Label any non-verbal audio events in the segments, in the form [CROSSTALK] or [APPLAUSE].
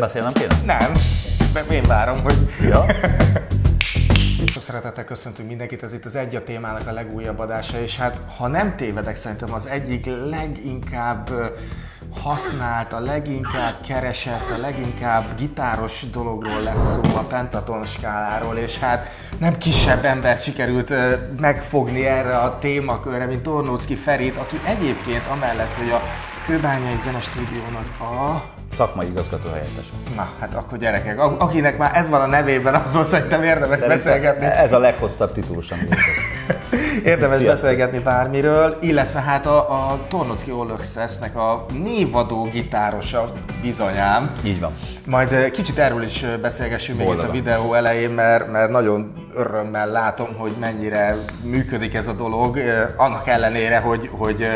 Beszélnem kéne? Nem, de én várom, hogy... Ja. [LAUGHS] Sok szeretettel köszöntünk mindenkit, ez itt az Egy a témának a legújabb adása, és hát ha nem tévedek, szerintem az egyik leginkább használt, a leginkább keresett, a leginkább gitáros dologról lesz szó a pentaton skáláról, és hát nem kisebb embert sikerült megfogni erre a témakörre, mint Tornócki Ferit, aki egyébként amellett, hogy a Kőbányai Zenestúdiónak a Szakmai igazgató helyettes. Na, hát akkor gyerekek, akinek már ez van a nevében, azon szerintem érdemes beszélgetni. Ez a leghosszabb titulus, amit [LAUGHS] Érdemes Sziasztok. beszélgetni bármiről, illetve hát a, a Tornocki Olökszesznek a névadó gitárosa bizonyám. Így van. Majd eh, kicsit erről is eh, beszélgessünk még itt a videó elején, mert, mert nagyon örömmel látom, hogy mennyire működik ez a dolog, eh, annak ellenére, hogy, hogy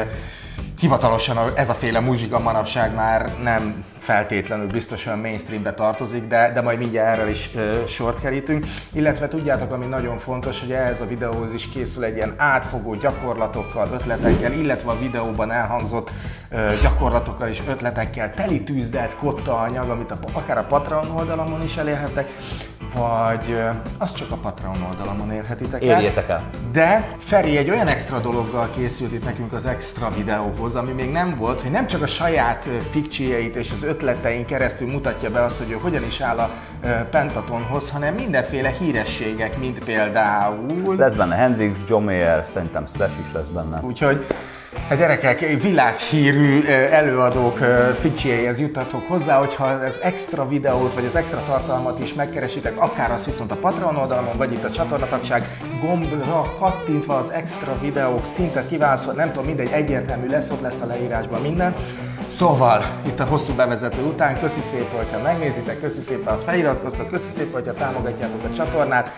hivatalosan ez a féle muzsika manapság már nem feltétlenül biztosan mainstreambe tartozik, de, de majd mindjárt erről is ö, sort kerítünk. Illetve tudjátok, ami nagyon fontos, hogy ehhez a videóhoz is készül egy ilyen átfogó gyakorlatokkal, ötletekkel, illetve a videóban elhangzott ö, gyakorlatokkal és ötletekkel teli tűzdelt kotta anyag, amit a, akár a Patreon oldalamon is elérhetek, vagy ö, azt csak a Patreon oldalamon érhetitek el. Érjétek el. De Feri egy olyan extra dologgal készült itt nekünk az extra videóhoz, ami még nem volt, hogy nem csak a saját ö, fikcióit és az ötletein keresztül mutatja be azt, hogy ő hogyan is áll a Pentatonhoz, hanem mindenféle hírességek, mint például... Lesz benne Hendrix, John Mayer, szerintem Slash is lesz benne. Úgyhogy a gyerekek, világhírű előadók ö, fikcióihez juttatok hozzá, hogyha az extra videót, vagy az extra tartalmat is megkeresitek, akár az viszont a Patreon oldalamon, vagy itt a csatornatagság gombra kattintva az extra videók szintet kiválasztva, nem tudom, mindegy, egyértelmű lesz, ott lesz a leírásban minden. Szóval, itt a hosszú bevezető után, köszi szépen, hogyha megnézitek, köszi szépen, ha feliratkoztok, köszi szépen, hogyha támogatjátok a csatornát.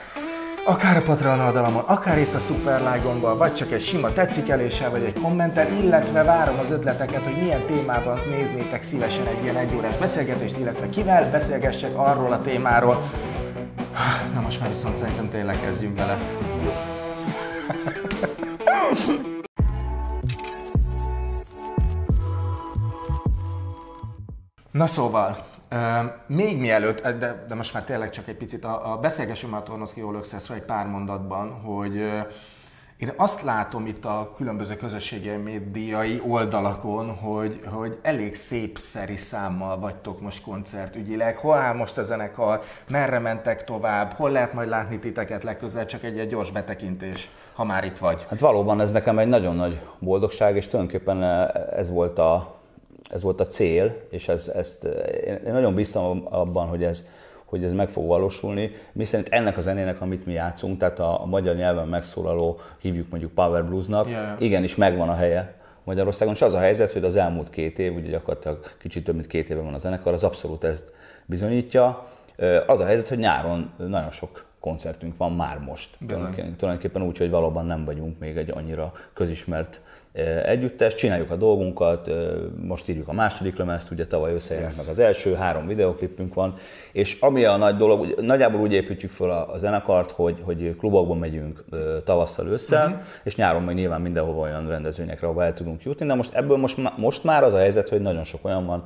Akár a Patreon oldalamon, akár itt a Super vagy csak egy sima tetszik-eléssel, vagy egy kommentel, illetve várom az ötleteket, hogy milyen témában néznétek szívesen egy ilyen egyórás beszélgetést, illetve kivel beszélgessek arról a témáról. Na most már viszont szerintem tényleg kezdjünk bele. [LAUGHS] Na szóval, még mielőtt, de, de most már tényleg csak egy picit, a, a beszélgessünk már Tornoszki egy pár mondatban, hogy én azt látom itt a különböző közösségi médiai oldalakon, hogy, hogy elég szép szeri számmal vagytok most koncertügyileg. Hol áll most a zenekar, merre mentek tovább, hol lehet majd látni titeket legközelebb, csak egy, egy gyors betekintés, ha már itt vagy. Hát valóban ez nekem egy nagyon nagy boldogság, és tulajdonképpen ez volt a, ez volt a cél, és ez, ezt, én nagyon bíztam abban, hogy ez, hogy ez meg fog valósulni. Mi szerint ennek a zenének, amit mi játszunk, tehát a, a magyar nyelven megszólaló, hívjuk mondjuk Power Bluesnak, ja. igenis megvan a helye Magyarországon, és az a helyzet, hogy az elmúlt két év, ugye gyakorlatilag kicsit több mint két éve van a zenekar, az abszolút ezt bizonyítja. Az a helyzet, hogy nyáron nagyon sok koncertünk van már most. Tulajdonképpen- Tulajdonképpen úgy, hogy valóban nem vagyunk még egy annyira közismert együttes, csináljuk a dolgunkat, most írjuk a második lemezt, ugye tavaly összejelent Yes. meg az első, három videoklipünk van, és ami a nagy dolog, nagyjából úgy építjük fel a, a zenekart, hogy, hogy klubokban megyünk tavasszal ősszel, uh-huh. és nyáron meg nyilván mindenhova olyan rendezvényekre, ahova el tudunk jutni, de most ebből most, most már az a helyzet, hogy nagyon sok olyan van,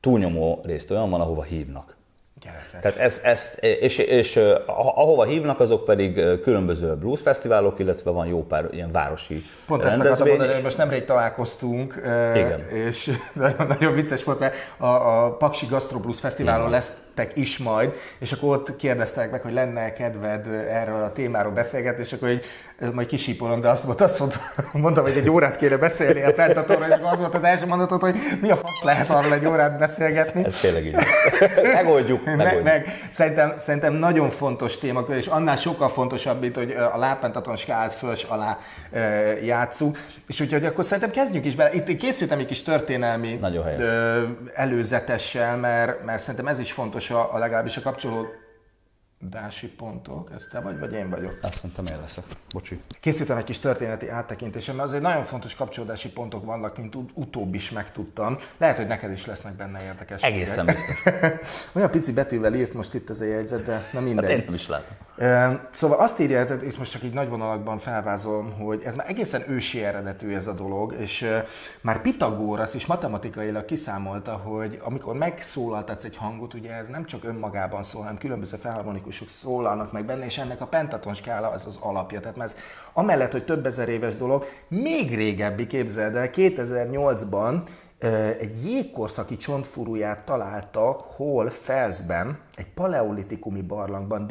túlnyomó részt olyan van, ahova hívnak. Gyerekek. Tehát ez, ezt, és, és ahova hívnak, azok pedig különböző blues fesztiválok, illetve van jó pár ilyen városi Pont ezt akartam mondani, hogy most nemrég találkoztunk, Igen. és [LAUGHS] nagyon, nagyon vicces volt, mert a, a Paksi Gastro Blues Fesztiválon Igen. Lesztek is majd, és akkor ott kérdeztek meg, hogy lenne kedved erről a témáról beszélgetni, és akkor egy, majd kisípolom, de azt mondta, azt mondta, [LAUGHS] mondtam, hogy egy órát kéne beszélni a Pentatonról, és az volt az első mondatot, hogy mi a fasz lehet arról egy órát beszélgetni. Ez tényleg így. megoldjuk, [LAUGHS] Meg, megoldjuk. meg szerintem, szerintem nagyon fontos témakör, és annál sokkal fontosabb, mint hogy a lápentaton skálát föls alá játszunk. És úgyhogy akkor szerintem kezdjünk is bele. Itt készültem egy kis történelmi előzetessel, mert, mert szerintem ez is fontos a, a legalábbis a kapcsolódási pontok. Ez te vagy, vagy én vagyok? Azt szerintem én leszek. Bocsi. Készítem egy kis történeti áttekintésem, mert azért nagyon fontos kapcsolódási pontok vannak, mint ut- utóbb is megtudtam. Lehet, hogy neked is lesznek benne érdekességek. Egészen biztos. [LAUGHS] Olyan pici betűvel írt most itt ez a jegyzet, de na mindegy. Hát én nem is látom. Szóval azt írja, tehát itt most csak így nagy vonalakban felvázolom, hogy ez már egészen ősi eredetű ez a dolog, és már Pitagórasz is matematikailag kiszámolta, hogy amikor megszólaltatsz egy hangot, ugye ez nem csak önmagában szól, hanem különböző felharmonikusok szólalnak meg benne, és ennek a pentaton skála az az alapja. Tehát ez amellett, hogy több ezer éves dolog, még régebbi, képzeld el, 2008-ban egy jégkorszaki csontfuruját találtak hol Felszben, egy paleolitikumi barlangban,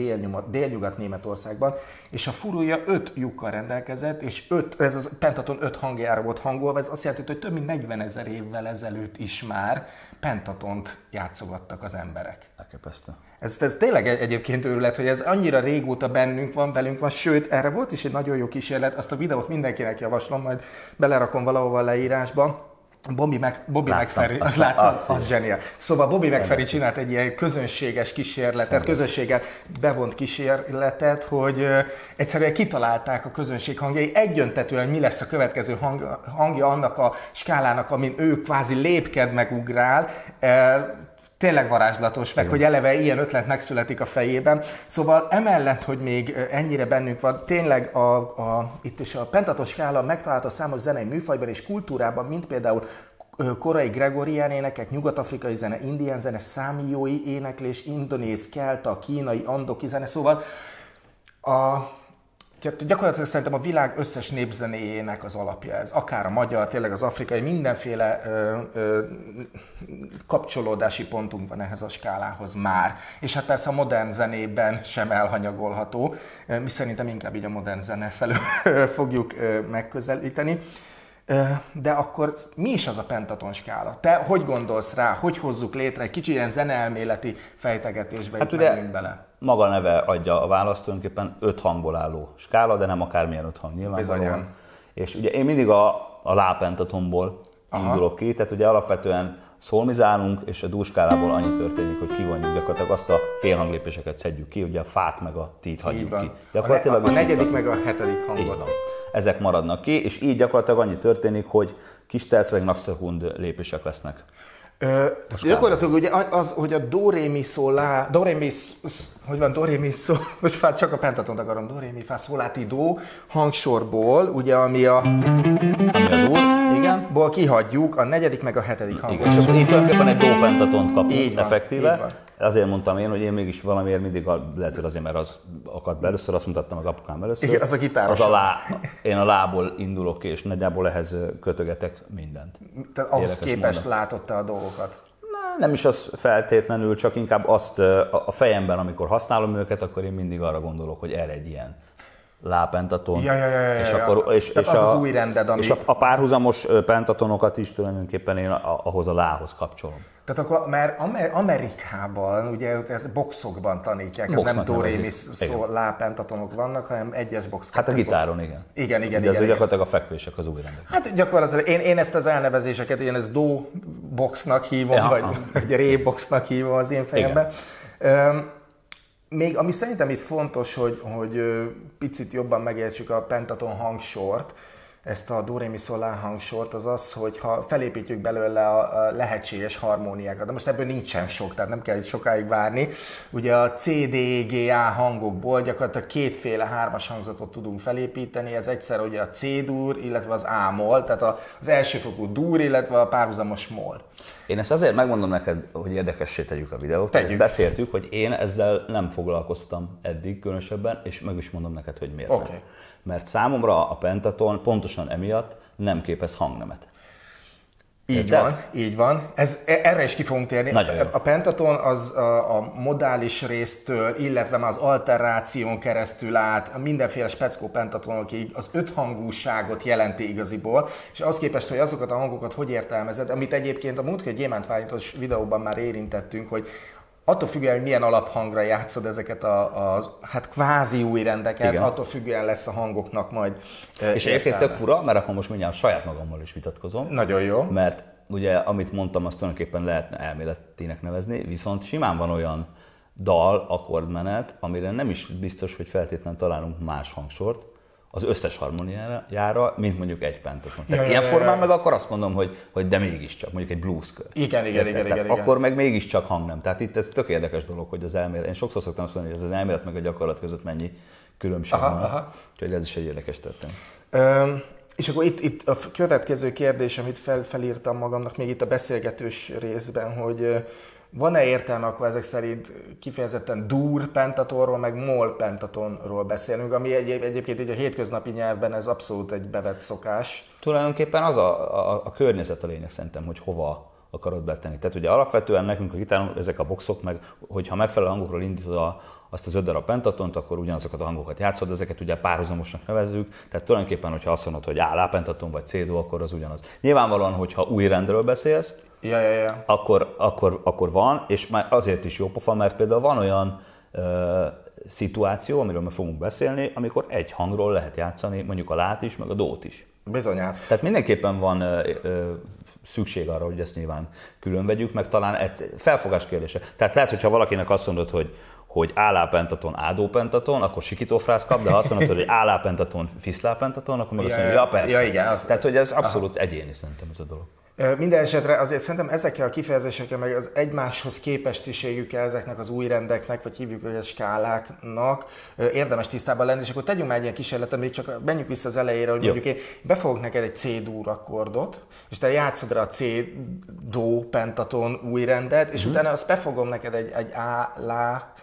délnyugat-németországban, és a furúja öt lyukkal rendelkezett, és öt, ez a pentaton öt hangjára volt hangolva, ez azt jelenti, hogy több mint 40 ezer évvel ezelőtt is már pentatont játszogattak az emberek. Elképesztő. Ez, ez tényleg egyébként őrület, hogy ez annyira régóta bennünk van, velünk van, sőt, erre volt is egy nagyon jó kísérlet, azt a videót mindenkinek javaslom, majd belerakom valahova a leírásba, Bobby, Mac, Bobby láttam, McFerry, azt, láttam, azt, az zseniál. Szóval Bobby Szerintem. McFerry csinált egy ilyen közönséges kísérletet, Szerintem. közönséggel bevont kísérletet, hogy egyszerűen kitalálták a közönség hangjai egyöntetően, mi lesz a következő hang, hangja annak a skálának, amin ő kvázi lépked megugrál. Tényleg varázslatos, meg Igen. hogy eleve ilyen ötlet megszületik a fejében. Szóval emellett, hogy még ennyire bennünk van, tényleg a, a, itt is a pentatos skála megtalálható számos zenei műfajban és kultúrában, mint például korai gregorián énekek, nyugat-afrikai zene, indián zene, számiói éneklés, indonéz, kelta, kínai, andoki zene, szóval a, Gyakorlatilag szerintem a világ összes népzenéjének az alapja ez. Akár a magyar, tényleg az afrikai, mindenféle ö, ö, kapcsolódási pontunk van ehhez a skálához már. És hát persze a modern zenében sem elhanyagolható. Mi szerintem inkább így a modern zene felől [LAUGHS] fogjuk megközelíteni. De akkor mi is az a pentaton skála? Te hogy gondolsz rá? Hogy hozzuk létre? Egy kicsit ilyen zeneelméleti fejtegetésbe hát ugye, bele maga neve adja a választ, tulajdonképpen öt hangból álló skála, de nem akármilyen öt hang nyilvánvalóan. És ugye én mindig a, a lápentatomból indulok ki, tehát ugye alapvetően szolmizálunk, és a dúskálából annyi történik, hogy kivonjuk gyakorlatilag azt a félhanglépéseket szedjük ki, ugye a fát meg a tít hagyjuk ki. Gyakorlatilag a, a, a negyedik meg a hetedik hangot. Ezek maradnak ki, és így gyakorlatilag annyi történik, hogy kis tersz vagy nagyszakund lépések lesznek. Ö, gyakorlatilag ugye az, hogy a do, ré, mi, szó, lá, do, ré, mi, hogy van, do, ré, mi, szó, [LAUGHS] most már csak a pentatont akarom, do, ré, mi, fá, szó, lá, ti, do. Hangsorból, ugye, ami a... Ból kihagyjuk a negyedik meg a hetedik hangot. Igen, és akkor itt tulajdonképpen egy do pentatont kapunk így van, effektíve. Így van. Azért mondtam én, hogy én mégis valamiért mindig, a, lehet, hogy azért, mert az akadt be először, azt mutattam meg apukám először. Igen, az a gitáros. Az a lá, én a lából indulok ki, és nagyjából ehhez kötögetek mindent. Tehát ahhoz Érdekes képest látott a dolgokat? Nem is az feltétlenül, csak inkább azt a fejemben, amikor használom őket, akkor én mindig arra gondolok, hogy erre egy ilyen lápentaton. Ja, ja, ja, ja, és akkor, és, és az a, az új rended, ami... És a, a párhuzamos pentatonokat is tulajdonképpen én ahhoz a lához kapcsolom. Tehát akkor, mert Amerikában, ugye ez boxokban tanítják, ez nem do, ré, mi, szó, lá, pentatonok vannak, hanem egyes box. Hát a gitáron, box. igen. Igen, igen, De igen. ez gyakorlatilag a fekvések az új rendek. Hát gyakorlatilag én, én ezt az elnevezéseket, én ezt do boxnak hívom, ja, vagy, vagy ré boxnak hívom az én fejemben. Igen. Még ami szerintem itt fontos, hogy, hogy picit jobban megértsük a pentaton hangsort, ezt a do re mi hangsort, az az, hogy ha felépítjük belőle a lehetséges harmóniákat, de most ebből nincsen sok, tehát nem kell itt sokáig várni. Ugye a C, D, G, A hangokból gyakorlatilag kétféle hármas hangzatot tudunk felépíteni, ez egyszer ugye a C-dur, illetve az A-mol, tehát az elsőfokú dur, illetve a párhuzamos mol. Én ezt azért megmondom neked, hogy érdekessé tegyük a videót. Tegyük. Beszéltük, hogy én ezzel nem foglalkoztam eddig különösebben, és meg is mondom neked, hogy miért okay. nem. Mert számomra a pentaton pontosan emiatt nem képez hangnemet. Így De? van, így van. Ez, e, erre is ki fogunk térni. Nagyon jó. A pentaton az a, a modális résztől, illetve már az alteráción keresztül át, mindenféle speckó pentatonokig az öthangúságot jelenti igaziból, és az képest, hogy azokat a hangokat hogy értelmezed, amit egyébként a múltkor gyémántványítos videóban már érintettünk, hogy attól függően, hogy milyen alaphangra játszod ezeket a, a hát kvázi új rendeket, Igen. attól függően lesz a hangoknak majd És egyébként tök fura, mert akkor most mindjárt saját magammal is vitatkozom. Nagyon jó. Mert ugye, amit mondtam, azt tulajdonképpen lehetne elméletének nevezni, viszont simán van olyan dal, akkordmenet, amire nem is biztos, hogy feltétlenül találunk más hangsort, az összes harmóniára, mint mondjuk egy. Tehát Ja, ilyen ja, ja, formán ja. meg akkor azt mondom, hogy, hogy de mégiscsak, mondjuk egy blueskör. Igen, igen, igen, Tehát igen, igen. Akkor meg mégiscsak hang nem. Tehát itt ez tök érdekes dolog, hogy az elmélet, én sokszor szoktam azt mondani, hogy ez az elmélet meg a gyakorlat között mennyi különbség Aha, van. aha. Úgyhogy ez is egy érdekes történet. Öm, és akkor itt, itt a következő kérdés, amit fel, felírtam magamnak még itt a beszélgetős részben, hogy van-e értelme akkor ezek szerint kifejezetten dur pentatonról, meg mol pentatonról beszélünk, ami egy, egyébként így a hétköznapi nyelvben ez abszolút egy bevett szokás. Tulajdonképpen az a, a, a környezet a lényeg szerintem, hogy hova akarod betenni. Tehát ugye alapvetően nekünk a gitáron ezek a boxok, meg hogyha megfelelő hangokról indítod a, azt az öt darab pentatont, akkor ugyanazokat a hangokat játszod, ezeket ugye párhuzamosnak nevezzük, tehát tulajdonképpen, hogyha azt mondod, hogy A, lá pentaton vagy C, akkor az ugyanaz. Nyilvánvalóan, hogyha új rendről beszélsz, Ja, ja, ja. akkor, akkor, akkor van, és már azért is jó pofa, mert például van olyan ö, szituáció, amiről mi fogunk beszélni, amikor egy hangról lehet játszani mondjuk a lát is, meg a dót is. Bizonyán. Tehát mindenképpen van ö, ö, szükség arra, hogy ezt nyilván külön vegyük, meg talán egy felfogás kérdése. Tehát lehet, hogyha valakinek azt mondod, hogy hogy állápentaton, ádópentaton, akkor sikítófrász kap, de ha azt mondod, hogy állápentaton, fiszlápentaton, akkor meg azt Ja, mondja, ja persze. ja, igen, az- Tehát, hogy ez abszolút egyéni szerintem ez a dolog. Minden esetre azért szerintem ezekkel a kifejezésekkel, meg az egymáshoz képestiségükkel ezeknek az új rendeknek, vagy hívjuk őket skáláknak érdemes tisztában lenni, és akkor tegyünk már egy ilyen kísérletet, még csak menjünk vissza az elejére, hogy Jó. mondjuk én befogok neked egy C-dur akkordot, és te játszod rá a C-do pentaton új rendet, és utána azt befogom neked egy, egy A-lá ö,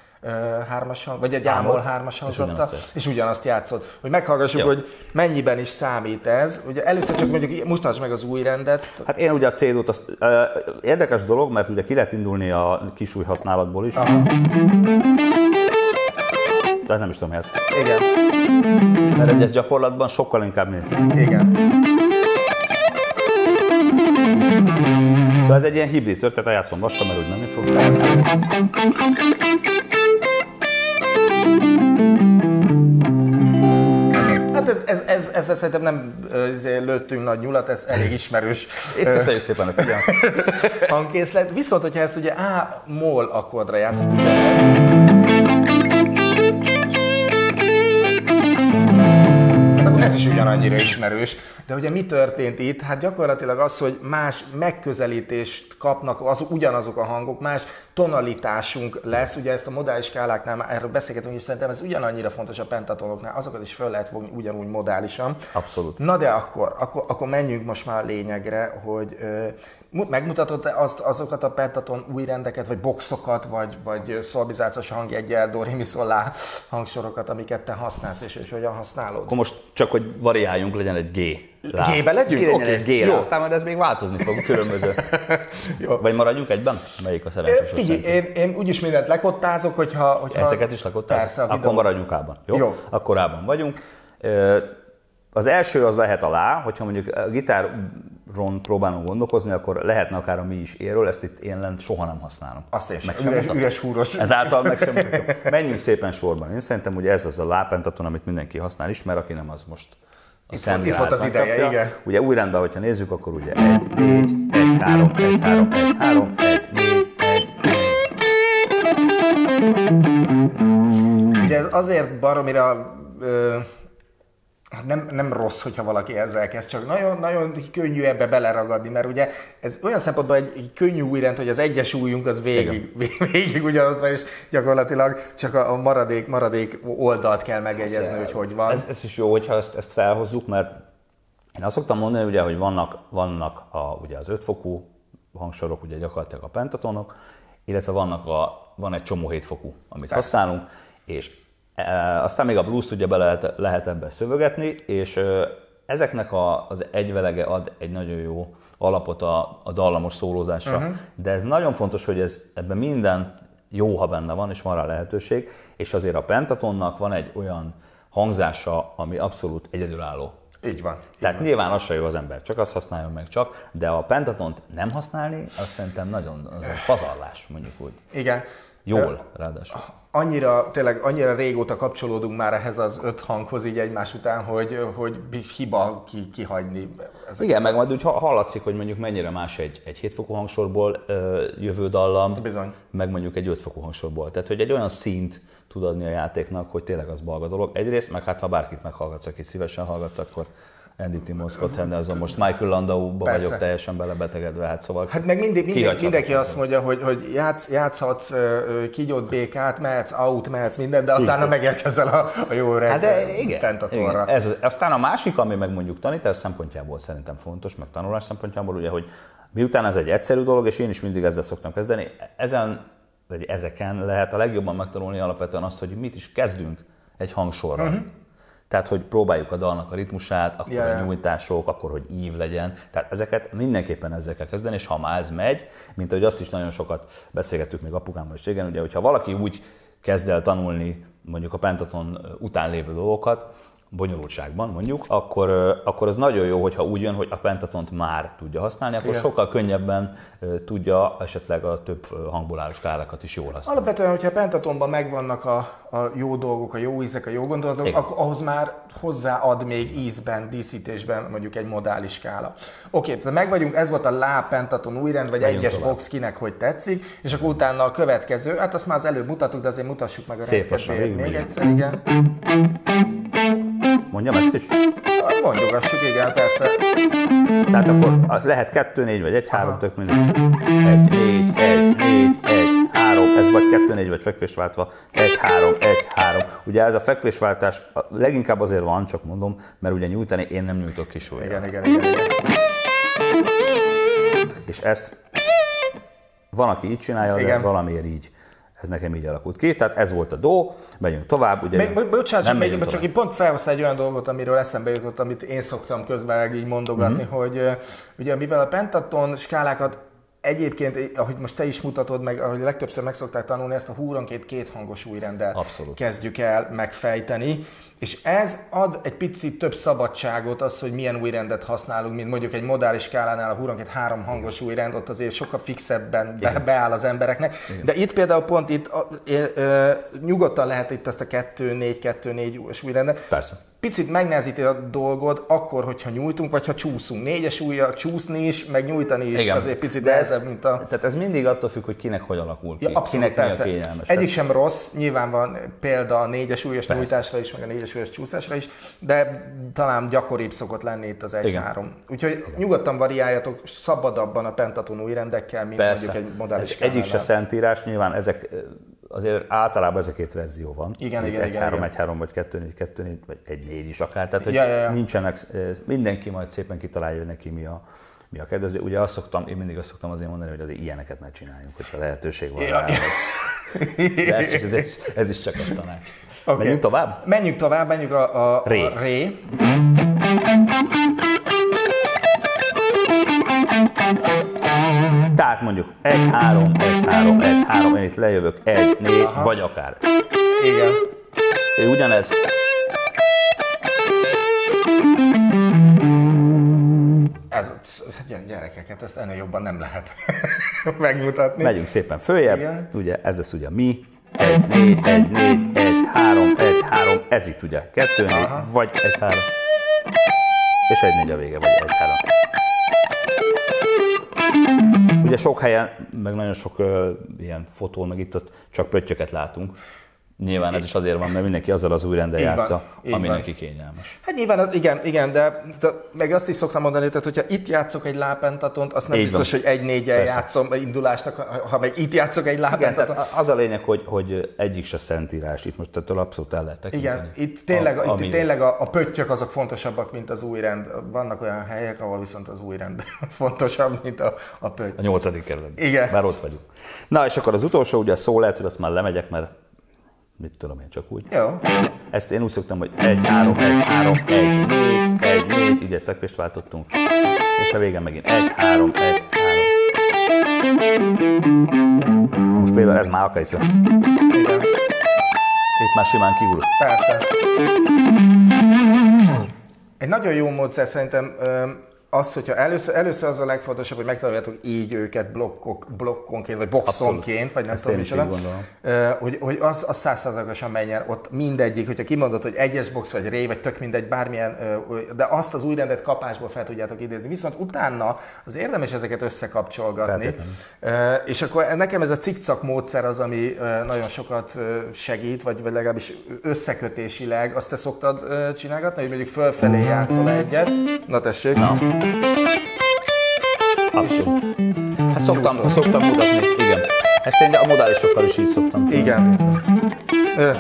hármasan, vagy egy Ámol. hármas hangzattal, és ugyanazt játszod. Hogy meghallgassuk, Jó. hogy mennyiben is számít ez. Ugye először csak mondjuk mutasd meg az új rendet, Hát én ugye a cédót, azt, ö, érdekes dolog, mert ugye ki lehet indulni a kisúj használatból is. Tehát nem is tudom, ez. Igen, Mert ugye ez gyakorlatban sokkal inkább mi. igen. Szóval ez egy ilyen hibrid történet, játszom lassan, mert úgy nem fog. Hát ez, ez, ez, ezzel szerintem nem izé, lőttünk nagy nyulat, ez elég ismerős Itt köszönjük szépen a figyelmet. hangkészlet. Viszont, hogyha ezt ugye A-mol akkordra játszunk, ugye ezt, ez is ugyanannyira ismerős. De ugye mi történt itt? Hát gyakorlatilag az, hogy más megközelítést kapnak, az ugyanazok a hangok, más tonalitásunk lesz. Ugye ezt a modális skáláknál már erről beszélgetünk, és szerintem ez ugyanannyira fontos a pentatonoknál, azokat is fel lehet fogni ugyanúgy modálisan. Abszolút. Na de akkor, akkor, akkor menjünk most már a lényegre, hogy ö, megmutatod azt, azokat a pentaton új rendeket, vagy boxokat, vagy, vagy szolbizációs hangjegyel, do, re, mi, szol, lá hangsorokat, amiket te használsz, és, és hogyan használod? Akkor most csak, hogy variáljunk, legyen egy G. Lá. G-be legyünk? Oké, egy G. jó. Aztán majd ez még változni fog, különböző. [LAUGHS] Jó. Vagy maradjunk egyben? Melyik a szerencsés? Figyelj, én, én úgyis mindent lekottázok, hogyha... hogyha Ezeket is lakottál? Persze, Akkor videó. maradjunk ában. Jó? Jó. Akkor ában vagyunk. Az első az lehet a lá, hogyha mondjuk a gitáron próbálunk gondolkozni, akkor lehetne akár a mi is éről, ezt itt én lent soha nem használom. Azt én sem. Meg sem Üres, mutatom. üres húros. Ezáltal meg sem mutatom. Menjünk szépen sorban. Én szerintem ugye ez az a lápentaton, amit mindenki használ, ismer, aki nem, az most a Itt volt- itt volt az ideje, megkapja. igen. Ugye új rendben, hogyha nézzük, akkor ugye 1, 4, 1, 3, 1, 3, 1, 3, 1, 4, 1, 4. Ugye ez azért baromira ö, hát nem, nem rossz, hogyha valaki ezzel kezd, csak nagyon, nagyon könnyű ebbe beleragadni, mert ugye ez olyan szempontból egy, egy könnyű újrend, hogy az egyes újunk az végig, [LAUGHS] végig ugyanaz van, és gyakorlatilag csak a, a maradék, maradék oldalt kell megegyezni, hogy hogy van. Ez, ez is jó, hogyha ezt, ezt felhozzuk, mert én azt szoktam mondani, ugye, hogy vannak, vannak a, ugye az ötfokú hangsorok, ugye gyakorlatilag a pentatonok, illetve vannak a, van egy csomó hétfokú, amit használunk, és aztán még a blues-t ugye be lehet, lehet ebbe szövögetni, és ezeknek a, az egyvelege ad egy nagyon jó alapot a, a dallamos szólózásra, uh-huh. de ez nagyon fontos, hogy ez ebben minden jó, ha benne van, és van rá lehetőség, és azért a pentatonnak van egy olyan hangzása, ami abszolút egyedülálló. Így van. Tehát nyilván az se jó az ember, csak azt használjon meg csak, de a pentatont nem használni, azt szerintem nagyon az pazarlás, mondjuk úgy. Igen. Jól, ráadásul. Annyira, tényleg annyira régóta kapcsolódunk már ehhez az öt hanghoz így egymás után, hogy, hogy hiba ki, kihagyni. Ezeket. Igen, meg majd úgy hallatszik, hogy mondjuk mennyire más egy, egy 7 fokú hangsorból jövő dallam, Bizony. meg mondjuk egy 5 fokú hangsorból. Tehát, hogy egy olyan szint tud adni a játéknak, hogy tényleg az balga dolog. Egyrészt, meg hát ha bárkit meghallgatsz, akit szívesen hallgatsz, akkor Andy Timmons, Scott Henderson, most Michael Landau-ba vagyok teljesen belebetegedve, hát szóval Hát meg mindig, mindig, mindenki azt mondja, hogy, hogy játsz, játszhatsz kigyót békát, mehetsz out, mehetsz minden, de utána megérkezel a, a jó reggel hát de igen, igen. Ez, aztán a másik, ami meg mondjuk tanítás szempontjából szerintem fontos, meg tanulás szempontjából, ugye, hogy miután ez egy egyszerű dolog, és én is mindig ezzel szoktam kezdeni, ezen, vagy ezeken lehet a legjobban megtanulni alapvetően azt, hogy mit is kezdünk egy hangsorral. Uh-huh tehát, hogy próbáljuk a dalnak a ritmusát, akkor yeah. a nyújtások, akkor, hogy ív legyen. Tehát ezeket mindenképpen ezzel kell kezdeni, és ha már ez megy, mint ahogy azt is nagyon sokat beszélgettük még apukámmal is régen, ugye, hogyha valaki úgy kezd el tanulni mondjuk a pentaton után lévő dolgokat, bonyolultságban mondjuk, akkor, akkor az nagyon jó, hogyha úgy jön, hogy a pentatont már tudja használni, akkor Igen. sokkal könnyebben tudja esetleg a több hangból álló skálákat is jól használni. Alapvetően, hogyha a pentatonban megvannak a, a jó dolgok, a jó ízek, a jó gondolatok, Igen. ahhoz már hozzáad még ízben, díszítésben mondjuk egy modális skála. Oké, tehát meg vagyunk, ez volt a lá pentaton újrend, vagy Megyünk egyes tovább. box, kinek hogy tetszik, és akkor utána a következő, hát azt már az előbb mutattuk, de azért mutassuk meg a rendkedvéért még egyszer, igen. Mondjam ezt is? Mondjogassuk, igen, persze. Tehát akkor az lehet 2, 4 vagy 1, 3, tök mindegy. 1, 4, 1, 4, 1, 3, ez vagy 2, 4 vagy fekvésváltva, 1, 3, 1, 3. Ugye ez a fekvésváltás leginkább azért van, csak mondom, mert ugye nyújtani én nem nyújtok kis újra. Igen, igen, igen, igen. És ezt van, aki így csinálja, igen. de valamiért így ez nekem így alakult ki. Tehát ez volt a do, megyünk tovább. Ugye még, bocsánat, nem még, csak én pont felhozta egy olyan dolgot, amiről eszembe jutott, amit én szoktam közben így mondogatni, mm-hmm. hogy ugye mivel a pentaton skálákat Egyébként, ahogy most te is mutatod meg, ahogy legtöbbször meg szokták tanulni, ezt a húronként két hangos újrendel Abszolút. kezdjük el megfejteni. És ez ad egy picit több szabadságot az, hogy milyen új rendet használunk, mint mondjuk egy modális skálánál a húronként három hangos új rend, ott azért sokkal fixebben be, beáll az embereknek. Igen. De itt például pont itt e, e, nyugodtan lehet itt ezt a 2-4-2-4 új rendet. Persze picit megnehezíti a dolgod akkor, hogyha nyújtunk, vagy ha csúszunk. Négyes ujjal csúszni is, meg nyújtani is Igen. azért picit nehezebb, mint a... Tehát ez mindig attól függ, hogy kinek hogy alakul ki. Ja, abszolút, kinek persze. mi a kényelmes. Egyik sem rossz, nyilván van példa a négyes ujjas nyújtásra is, meg a négyes ujjas csúszásra is, de talán gyakoribb szokott lenni itt az 1-3. Úgyhogy Igen. nyugodtan variáljatok szabadabban a pentaton új rendekkel, mint persze. mondjuk egy modális Egyik se szentírás, nyilván ezek azért általában ez a két verzió van. Igen, igen, 1 igen, 3, 1 3 vagy 2 4 2 4 vagy 1 4 is akár. Tehát, hogy ja, ja, ja. nincsenek, mindenki majd szépen kitalálja, hogy neki mi a, mi a kedvező. Ugye azt szoktam, én mindig azt szoktam azért mondani, hogy azért ilyeneket ne csináljunk, hogyha lehetőség van ja, rá. De ez, ez, ez, ez, is csak a tanács. Okay. Menjünk tovább? Menjünk tovább, menjünk a, a, ré. a ré. Tehát mondjuk 1, 3, 1, 3, 1, 3, én itt lejövök 1, 4, vagy akár. Igen. Ő ugyanez. Ez, gyerekeket, ezt ennél jobban nem lehet [LAUGHS] megmutatni. Megyünk szépen följebb, Igen. ugye ez lesz ugye mi, 1, 4, 1, 4, 1, 3, 1, 3, ez itt ugye 2, 4, vagy 1, 3. És 1, 4 a vége, vagy 1, 3. Ugye sok helyen, meg nagyon sok uh, ilyen fotón, meg itt ott csak pöttyöket látunk. Nyilván ez is azért van, mert mindenki azzal az új rendel játsza, van, ami van. neki kényelmes. Hát nyilván, igen, igen, de, de meg azt is szoktam mondani, tehát hogyha itt játszok egy lápentatont, azt nem így biztos, van. hogy egy négyel játszom indulásnak, ha, meg itt játszok egy lápentaton. az a lényeg, hogy, hogy egyik se szentírás, itt most ettől abszolút el lehet tekinteni. Igen, itt tényleg, a, itt tényleg a, a pöttyök azok fontosabbak, mint az új rend. Vannak olyan helyek, ahol viszont az új rend [LAUGHS] fontosabb, mint a, a pötty. A nyolcadik kerület. Igen. Már ott vagyunk. Na, és akkor az utolsó, ugye szó lehet, hogy azt már lemegyek, mert mit tudom én, csak úgy. Jó. Ezt én úgy szoktam, hogy 1, 3, 1, 3, 1, 4, 1, 4, így egy fekvést váltottunk. És a végén megint 1, 3, 1, 3. Most például ez már fel. Igen. Itt már simán kívül. Persze. Egy nagyon jó módszer szerintem az, hogyha először, először az a legfontosabb, hogy megtaláljátok így őket blokkok, blokkonként, vagy boxonként, vagy nem Ezt tudom micsoda, hogy, hogy az, az százszerzalékosan menjen ott mindegyik, hogyha kimondod, hogy egyes box, vagy ré, vagy tök mindegy, bármilyen, de azt az új rendet kapásból fel tudjátok idézni. Viszont utána az érdemes ezeket összekapcsolgatni. Feltétlenül. És akkor nekem ez a cikcak módszer az, ami nagyon sokat segít, vagy, vagy legalábbis összekötésileg. Azt te szoktad csinálgatni, hogy mondjuk fölfelé játszol egyet. Na tessék. Na. Abszolút. Hát szoktam, szoktam mutatni, igen. Ezt én a modálisokkal is így szoktam. Igen. Ö,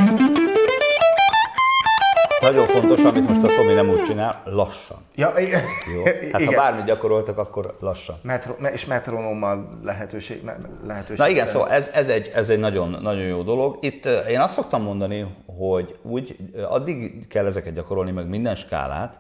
Nagyon fontos, amit most a Tomi nem úgy csinál, lassan. Ja, igen. Jó? [LAUGHS] Hát ha igen. bármit gyakoroltak, akkor lassan. Metro, és metronommal lehetőség, lehetőség Na igen, szerint. szóval ez, ez, egy, ez egy nagyon, nagyon jó dolog. Itt én azt szoktam mondani, hogy úgy addig kell ezeket gyakorolni, meg minden skálát,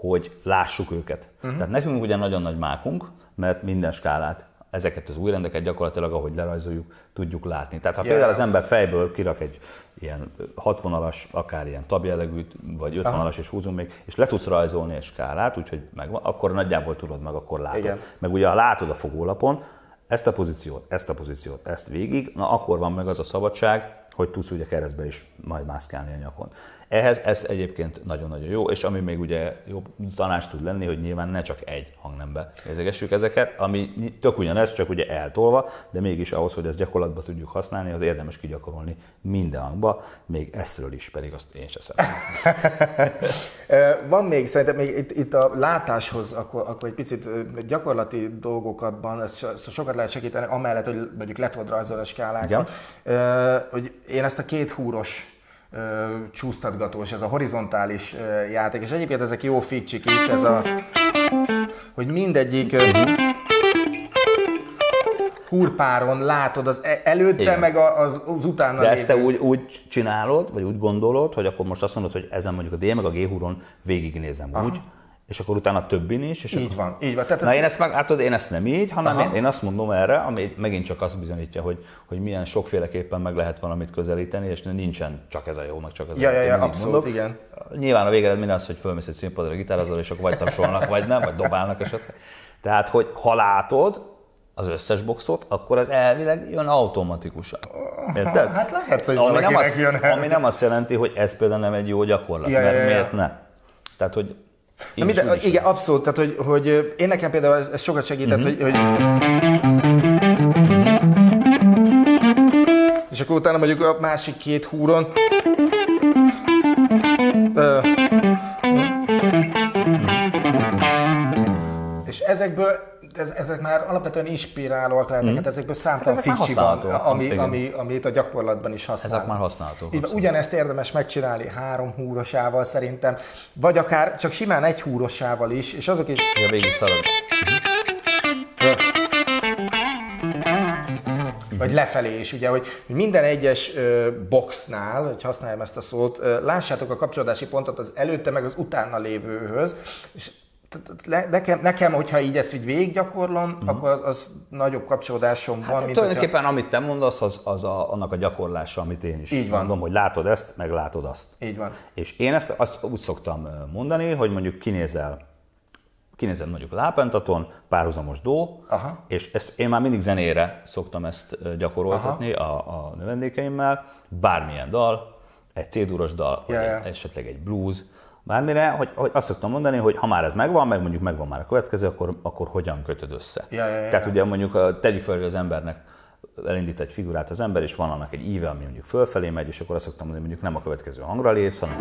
hogy lássuk őket. Uh-huh. Tehát nekünk ugye nagyon nagy mákunk, mert minden skálát, ezeket az új rendeket gyakorlatilag, ahogy lerajzoljuk, tudjuk látni. Tehát ha Ja. például az ember fejből kirak egy ilyen 60-alas, akár ilyen tabjellegűt, vagy 50-alas és húzunk még, és le tudsz rajzolni egy skálát, úgyhogy megvan, akkor nagyjából tudod meg, akkor látod. Igen. Meg ugye ha látod a fogólapon, ezt a pozíciót, ezt a pozíciót, ezt végig, na akkor van meg az a szabadság, hogy tudsz ugye keresztbe is majd mászkálni a nyakon. Ehhez ez egyébként nagyon-nagyon jó, és ami még ugye jó tanács tud lenni, hogy nyilván ne csak egy hangnembe érzegessük ezeket, ami tök ugyanez, csak ugye eltolva, de mégis ahhoz, hogy ezt gyakorlatban tudjuk használni, az érdemes kigyakorolni minden hangba, még eszről is, pedig azt én sem szeretem. [LAUGHS] Van még, szerintem még itt, itt a látáshoz akkor, akkor egy picit gyakorlati dolgokatban, so- sokat lehet segíteni, amellett, hogy mondjuk le tudod rajzolni a skálákat, hogy én ezt a két húros csúsztatgatós, ez a horizontális játék, és egyébként ezek jó ficsik is, ez a, hogy mindegyik ö, húrpáron látod az e- előtte, Igen. meg az, az utána De ezt te úgy, úgy csinálod, vagy úgy gondolod, hogy akkor most azt mondod, hogy ezen mondjuk a D meg a G húron végignézem úgy, és akkor utána többin is. És Így akkor... van, így van. Tehát Na ez én ezt meg, látod, én ezt nem így, hanem Aha. én, én azt mondom erre, ami megint csak azt bizonyítja, hogy, hogy milyen sokféleképpen meg lehet valamit közelíteni, és nincsen csak ez a jó, meg csak ez Ja, a jó. ja, ja, abszolút, igen. Nyilván a végeredmény az, hogy fölmész egy színpadra gitározol, és akkor vagy tapsolnak, vagy nem, vagy dobálnak esetleg. Tehát, hogy ha látod az összes boxot, akkor az elvileg jön automatikusan. Érted? Hát lehet, hogy ami nem, azt, jön ami nem azt jelenti, hogy ez például nem egy jó gyakorlat, Ja, mert ja, ja. miért ne? Tehát, hogy Na minden, is, úgy is igen, abszolút. Tehát, hogy, hogy én nekem például ez, ez sokat segített, Mhm. hogy, hogy és akkor utána mondjuk a másik két húron Ö, és ezekből ez, ezek már alapvetően inspirálóak lehetnek, hát ezekből számtalan ezek már ficsi van, ami, Igen. ami, amit a gyakorlatban is használnak. Ezek már használhatók, Így. Ugyanezt érdemes megcsinálni három húrosával szerintem, vagy akár csak simán egy húrosával is, és azok is... Ja, végig szalad. vagy lefelé is, ugye, hogy minden egyes ö, boxnál, hogy használjam ezt a szót, ö, lássátok a kapcsolódási pontot az előtte meg az utána lévőhöz, és nekem, nekem, hogyha így ezt így végiggyakorlom, uh-huh. akkor az, az nagyobb kapcsolódásom van, Hát, mint tulajdonképpen amit te mondasz, az, az a, annak a gyakorlása, amit én is Így van. mondom, hogy látod ezt, meg látod azt. Így van. És én ezt azt úgy szoktam mondani, hogy mondjuk kinézel, kinézel mondjuk lápentaton, párhuzamos dó, Aha. és ezt én már mindig zenére szoktam ezt gyakoroltatni a, a növendékeimmel, bármilyen dal, egy C-duros dal, Ja, vagy ja. esetleg egy blues, bármire, hogy, hogy azt szoktam mondani, hogy ha már ez megvan, meg mondjuk megvan már a következő, akkor, akkor hogyan kötöd össze. Ja, ja, ja, Tehát ugye mondjuk tegyük fel, hogy az embernek elindít egy figurát az ember, és van annak egy íve, ami mondjuk fölfelé megy, és akkor azt szoktam mondani, hogy mondjuk nem a következő hangra lépsz, hanem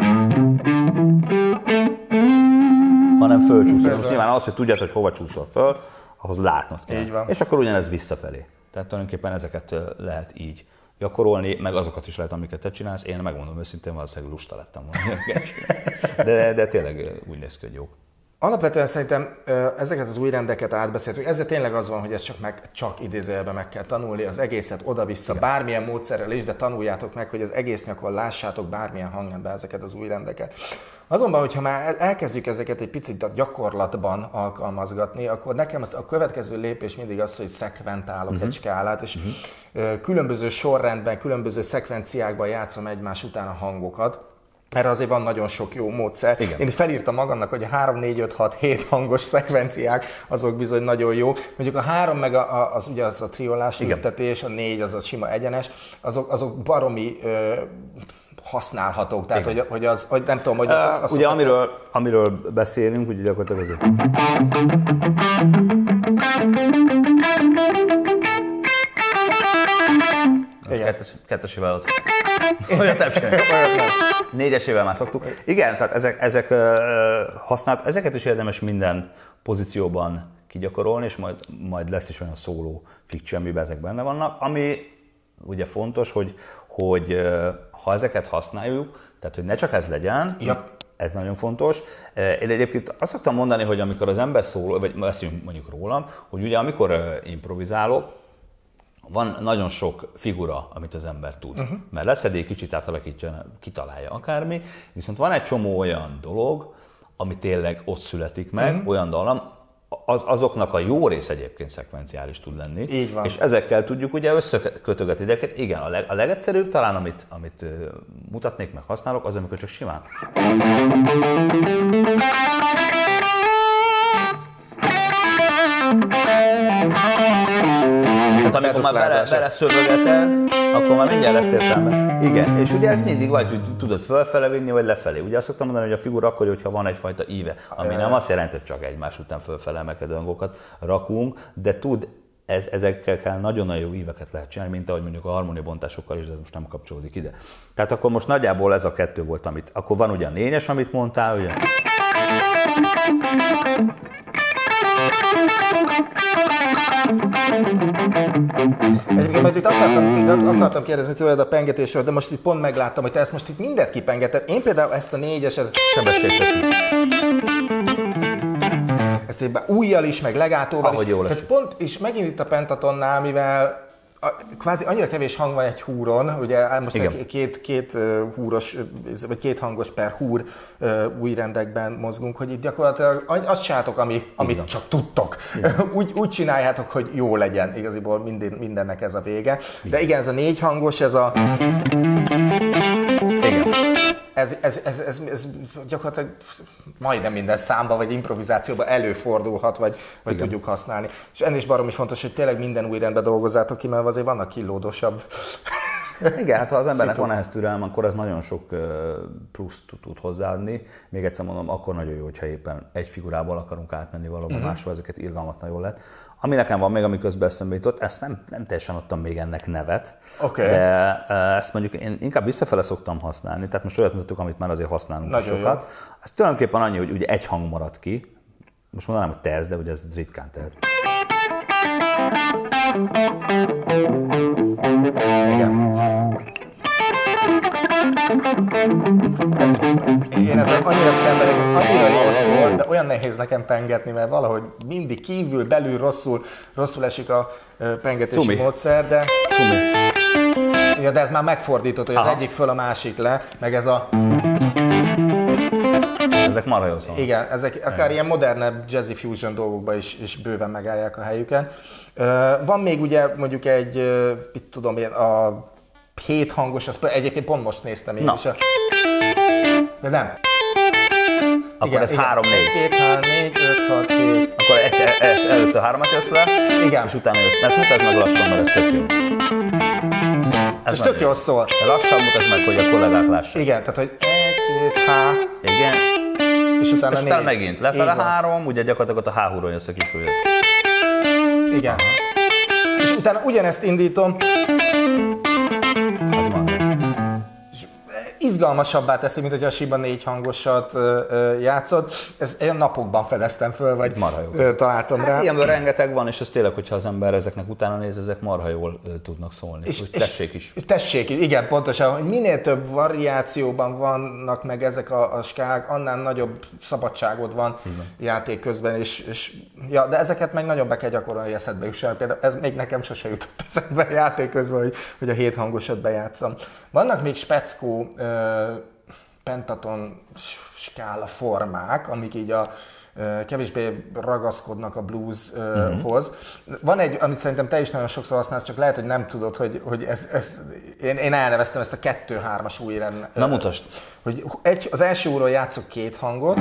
hanem fölcsúszol. Most nyilván az, hogy tudjad, hogy hova csúszol föl, ahhoz látnod kell. Így van. És akkor ugyanez visszafelé. Tehát tulajdonképpen ezeket lehet így gyakorolni, meg azokat is lehet, amiket te csinálsz. Én megmondom őszintén, valószínűleg lusta lettem volna. De, de tényleg úgy néz ki, hogy jó. Alapvetően szerintem ezeket az új rendeket átbeszéltük. Ezzel tényleg az van, hogy ezt csak, meg, csak idézőjelben meg kell tanulni, az egészet oda-vissza, bármilyen módszerrel is, de tanuljátok meg, hogy az egész nyakon lássátok bármilyen hangnemben ezeket az új rendeket. Azonban, hogyha már el- elkezdjük ezeket egy picit a gyakorlatban alkalmazgatni, akkor nekem az, a következő lépés mindig az, hogy szekventálok uh-huh. egy skálát, és uh-huh. különböző sorrendben, különböző szekvenciákban játszom egymás után a hangokat, Erre azért van nagyon sok jó módszer. Igen. Én felírtam magamnak, hogy a 3, 4, 5, 6, 7 hangos [LAUGHS] szekvenciák, azok bizony nagyon jó. Mondjuk a 3 meg a, a, az ugye az a triolás ültetés, a 4 az a sima egyenes, azok, azok baromi ö, használhatók. Tehát, hogy, hogy, az, hogy nem tudom, hogy az, Uh, az ugye amiről, amiről beszélünk, ugye gyakorlatilag az Igen. Kettes, kettesével az. Olyat nem. Négyesével már szoktuk. Igen, tehát ezek, ezek ö, használt, ezeket is érdemes minden pozícióban kigyakorolni, és majd, majd lesz is olyan szóló fiction, amiben ezek benne vannak. Ami ugye fontos, hogy, hogy ha ezeket használjuk, tehát hogy ne csak ez legyen, Ja. ez nagyon fontos. Én egyébként azt szoktam mondani, hogy amikor az ember szól, vagy beszélünk mondjuk rólam, hogy ugye amikor ö, improvizálok, van nagyon sok figura, amit az ember tud. Uh-huh. Mert leszedi, kicsit átalakítja, kitalálja akármi, viszont van egy csomó olyan dolog, ami tényleg ott születik meg, uh-huh. olyan dallam, az, azoknak a jó rész egyébként szekvenciális tud lenni. Így van. És ezekkel tudjuk ugye összekötögetni. De igen, a, leg, a legegyszerűbb talán, amit, amit mutatnék, meg használok, az, amikor csak simán. Amikor már bele, beleszövögeted, akkor már mindjárt lesz értelme. Igen, és ugye ez mindig vagy, hogy tudod fölfele vinni, vagy lefelé. Ugye azt szoktam mondani, hogy a figura akkor, hogyha van egyfajta íve, ami nem azt jelenti, hogy csak egymás után fölfele emelkedő hangokat rakunk, de tud ez, ezekkel kell nagyon-nagyon jó íveket lehet csinálni, mint ahogy mondjuk a harmóniabontásokkal is, de ez most nem kapcsolódik ide. Tehát akkor most nagyjából ez a kettő volt, amit, akkor van ugye a négyes, amit mondtál, ugye? Egyébként majd itt akartam, itt akartam kérdezni tőled a pengetésről, de most itt pont megláttam, hogy te ezt most itt mindet kipengeted. Én például ezt a négyeset, Sebességteszünk. ezt éppen újjal is, meg legátóval Ahogy is. jól Tehát pont, és megint itt a pentatonnál, mivel kvázi annyira kevés hang van egy húron, ugye most Igen. két, két húros, vagy két hangos per húr új rendekben mozgunk, hogy itt gyakorlatilag azt csináltok, ami, amit csak tudtok. [LAUGHS] úgy, úgy csináljátok, hogy jó legyen. Igaziból minden, mindennek ez a vége. De igen, ez a négy hangos, ez a Igen. Ez, ez, ez, ez, ez gyakorlatilag majdnem minden számba vagy improvizációban előfordulhat, vagy, vagy Igen. tudjuk használni. És ennél is baromi fontos, hogy tényleg minden új rendbe dolgozzátok ki, mert azért vannak kilódosabb. Igen, hát ha az [LAUGHS] embernek van ehhez türelme, akkor ez nagyon sok pluszt tud- hozzáadni. Még egyszer mondom, akkor nagyon jó, hogyha éppen egy figurából akarunk átmenni valahol uh-huh. máshol, ezeket irgalmatlan jól lehet. Ami nekem van még, ami közben eszembe jutott, ezt nem, nem teljesen adtam még ennek nevet, Oké. de ö, ezt mondjuk én inkább visszafele szoktam használni, tehát most olyat mutattuk, amit már azért használunk Nagyon sokat. Ez tulajdonképpen annyi, hogy ugye egy hang marad ki, most mondanám, hogy terz, de ugye ez ritkán terz. Én ezzel annyira szenvedek, ez annyira szól, de olyan nehéz nekem pengetni, mert valahogy mindig kívül, belül rosszul, rosszul esik a pengetési Cumi. módszer, de, Cumi. ja, de ez már megfordított, hogy az Aha. egyik föl a másik le, meg ez a Ezek marha szólnak. Igen, ezek akár ilyen modernebb jazzy fusion dolgokban is, is bőven megállják a helyüket. Van még ugye mondjuk egy, mit tudom én, a hét hangos, azt egyébként pont most néztem én Na. is. A... De nem. Akkor ez 3-4. 2, 3, 4, 5, 6, 7. Akkor egy, ez, először háromat jössz le, Igen. és utána jössz. Ezt mutasd meg lassan, mert ez tök jó. Ez nagyon tök jó. jól szól. De lassan mutasd meg, hogy a kollégák lássák. Igen, tehát hogy 1, 2, H, Igen. és utána És utána 4. megint lefele három, ugye gyakorlatilag ott a H-húron jössz a ujjad. Igen. És utána ugyanezt indítom, izgalmasabbá teszi, mint hogy a Siba négy hangosat játszod. Ez olyan napokban fedeztem föl, vagy Marha jó. találtam rá. Hát ilyenből rengeteg van, és ez tényleg, hogyha az ember ezeknek utána néz, ezek marha jól tudnak szólni. És, Úgy tessék is. És tessék, igen, pontosan, hogy minél több variációban vannak meg ezek a, a skák, annál nagyobb szabadságod van játék közben, és, és ja, de ezeket meg nagyon be kell gyakorolni, hogy eszedbe jusson. Például ez még nekem sose jutott [LAUGHS] eszembe játék közben, hogy, hogy a hét hangosat bejátszom. Vannak még speckó pentaton skála formák, amik így a kevésbé ragaszkodnak a blueshoz. Uh-huh. Van egy, amit szerintem te is nagyon sokszor használsz, csak lehet, hogy nem tudod, hogy, hogy ez, ez én, én elneveztem ezt a kettő-hármas új rend. Na mutasd. Hogy egy, az első óról játszok két hangot,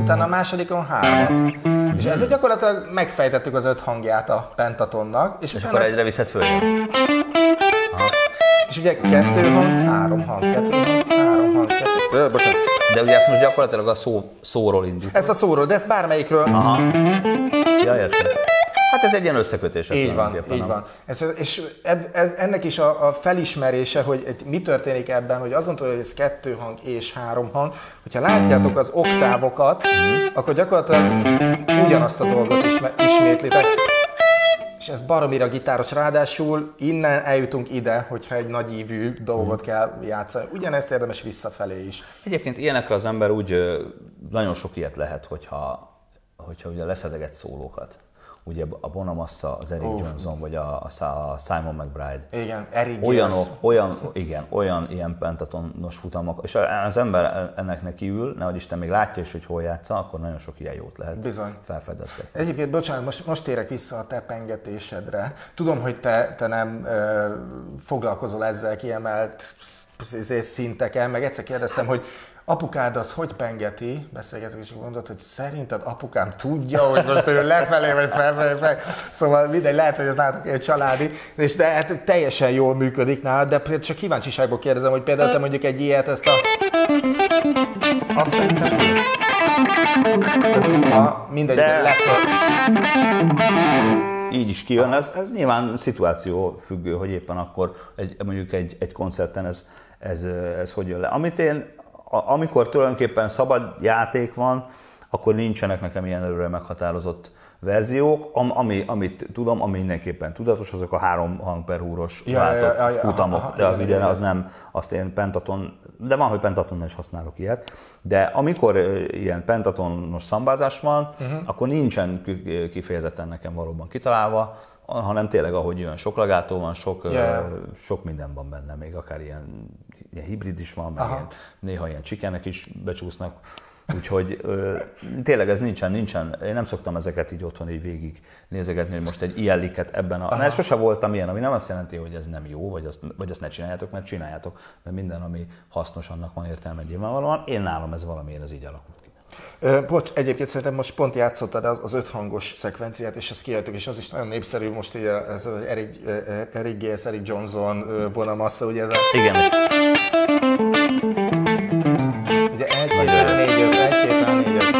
utána a másodikon hármat. És ezzel gyakorlatilag megfejtettük az öt hangját a pentatonnak. És, és akkor egyre viszed föl. És ugye kettő hang, három hang, kettő hang, három hang, kettő... Ö, bocsánat. De ugye ezt most gyakorlatilag a szó, szóról indít. Ezt a szóról, de ezt bármelyikről. Aha. Ja, értem. Hát ez egy ilyen összekötés. Így van, így nem. van. Ez, és eb, ez, ennek is a, a felismerése, hogy mi történik ebben, hogy azon túl, hogy ez kettő hang és három hang, hogyha látjátok az oktávokat, mm. akkor gyakorlatilag ugyanazt a dolgot is, ismétlitek. Ez baromira gitáros, ráadásul innen eljutunk ide, hogyha egy nagy ívű dolgot kell játszani. Ugyanezt érdemes visszafelé is. Egyébként ilyenekre az ember úgy nagyon sok ilyet lehet, hogyha, hogyha ugye leszedeget szólókat ugye a Bonamassa, az Eric oh. Johnson, vagy a, a Simon McBride. Igen, Eric olyan, olyan, igen, olyan ilyen pentatonos futamok, és az ember ennek neki ül, nehogy Isten még látja is, hogy hol játsza, akkor nagyon sok ilyen jót lehet Bizony. felfedezgetni. Egyébként, bocsánat, most, most térek vissza a te pengetésedre. Tudom, hogy te, te nem ö, foglalkozol ezzel kiemelt szinteken, meg egyszer kérdeztem, hogy apukád az hogy pengeti, beszélgetünk, és mondod, hogy szerinted apukám tudja, hogy most ő lefelé vagy felfelé, fel. Szóval mindegy, lehet, hogy ez nálatok egy családi, és de hát teljesen jól működik nálad, de csak kíváncsiságból kérdezem, hogy például te mondjuk egy ilyet, ezt a... Azt szerintem... Ha mindegy, de... leföl. Így is kijön, ez, ez nyilván szituáció függő, hogy éppen akkor egy, mondjuk egy, egy koncerten ez, ez, ez hogy jön le. Amit én amikor tulajdonképpen szabad játék van, akkor nincsenek nekem ilyen előre meghatározott verziók, am, ami, amit tudom, ami mindenképpen tudatos, azok a három hang per húros ja, váltott ja, ja, ja, futamok, aha, de az ugye az nem, azt én pentaton, de van, hogy pentatonnal is használok ilyet, de amikor ilyen pentatonos szambázás van, uh-huh. akkor nincsen kifejezetten nekem valóban kitalálva, hanem tényleg ahogy jön, sok lagátó van, sok, yeah. sok minden van benne, még akár ilyen, ilyen hibrid is van, meg ilyen, néha ilyen csikenek is becsúsznak, úgyhogy ö, tényleg ez nincsen, nincsen, én nem szoktam ezeket így otthon így végig nézegetni, hogy most egy ilyen liket ebben a... Mert sose voltam ilyen, ami nem azt jelenti, hogy ez nem jó, vagy azt, vagy azt ne csináljátok, mert csináljátok, mert minden, ami hasznos, annak van értelme nyilvánvalóan. Én nálam ez valamiért ez így alakult. Bocs, egyébként szerintem most pont játszottad az, az öthangos szekvenciát, és ezt kiadtuk, és az is nagyon népszerű most így ez az Eric, Eric Gales, Eric Johnson, Bonamassa, ugye ez a... Igen. Ugye egy, két, négy, öt, egy, két, négy, öt.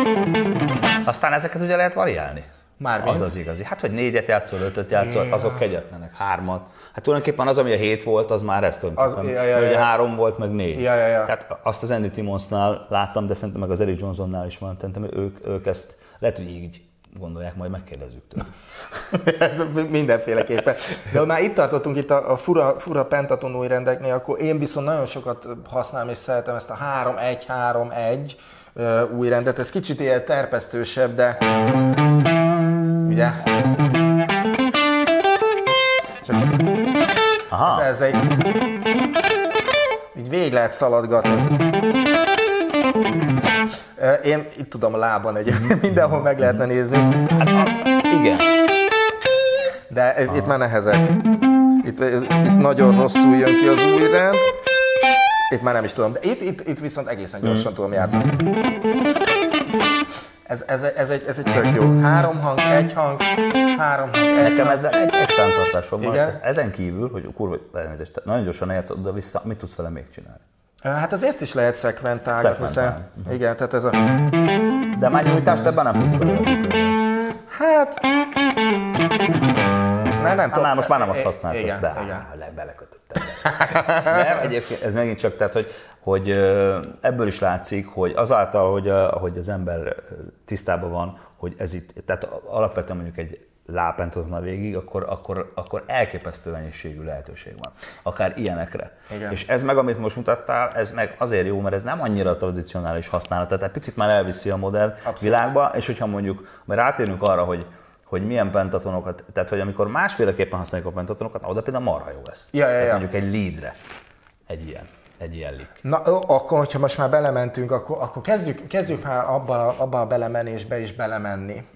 Aztán ezeket ugye lehet variálni. Már az az igazi. Hát, hogy négyet játszol, ötöt játszol, yeah. azok kegyetlenek, hármat. Hát tulajdonképpen az, ami a hét volt, az már ez tulajdonképpen. Az, ja, ja, ja. Ugye három volt, meg négy. Ja, ja, ja. Hát azt az Andy Timmonsnál láttam, de szerintem meg az Eric Johnsonnál is van. Szerintem ők, ők ezt lehet, hogy így gondolják, majd megkérdezzük tőle. [LAUGHS] Mindenféleképpen. De ha már itt tartottunk itt a, a fura, fura pentaton új rendeknél, akkor én viszont nagyon sokat használom és szeretem ezt a 3-1-3-1 új rendet. Ez kicsit ilyen terpesztősebb, de ugye? Csak Aha. Ez, ez egy... Így végig lehet szaladgatni. Én itt tudom a lában egy, [LAUGHS] mindenhol meg lehetne nézni. Hát, igen. De ez, itt már nehezek. Itt, ez, itt nagyon rosszul jön ki az új rend. Itt már nem is tudom, de itt, itt, itt viszont egészen gyorsan tudom játszani. Ez, ez, ez, egy, ez egy tök jó. Három hang, egy hang, három hang, egy Nekem ezzel egy, egy számtartásom van. Ezen kívül, hogy kurva, elnézést, nagyon gyorsan eljátszod oda vissza, mit tudsz vele még csinálni? Hát az ezt is lehet szekventálni, hiszen, uh-huh. igen, tehát ez a... De már nyújtást ebben nem fogsz Hát... Nem, nem tudom. most már nem azt használtad. Igen, de, igen. Le, belekötöttem. nem, egyébként ez megint csak, tehát, hogy, hogy ebből is látszik, hogy azáltal, hogy, hogy az ember tisztában van, hogy ez itt, tehát alapvetően mondjuk egy lápentatna végig, akkor, akkor, akkor elképesztő mennyiségű lehetőség van. Akár ilyenekre. Igen. És ez meg, amit most mutattál, ez meg azért jó, mert ez nem annyira tradicionális használat, tehát picit már elviszi a modern Abszolút. világba, és hogyha mondjuk, mert rátérünk arra, hogy hogy milyen pentatonokat, tehát hogy amikor másféleképpen használjuk a pentatonokat, oda például marha jó lesz. Ja, ja, ja. mondjuk egy leadre, egy ilyen. Egy. Na, akkor, hogyha most már belementünk, akkor, akkor kezdjük, kezdjük már abba, abba a belemenésbe is belemenni.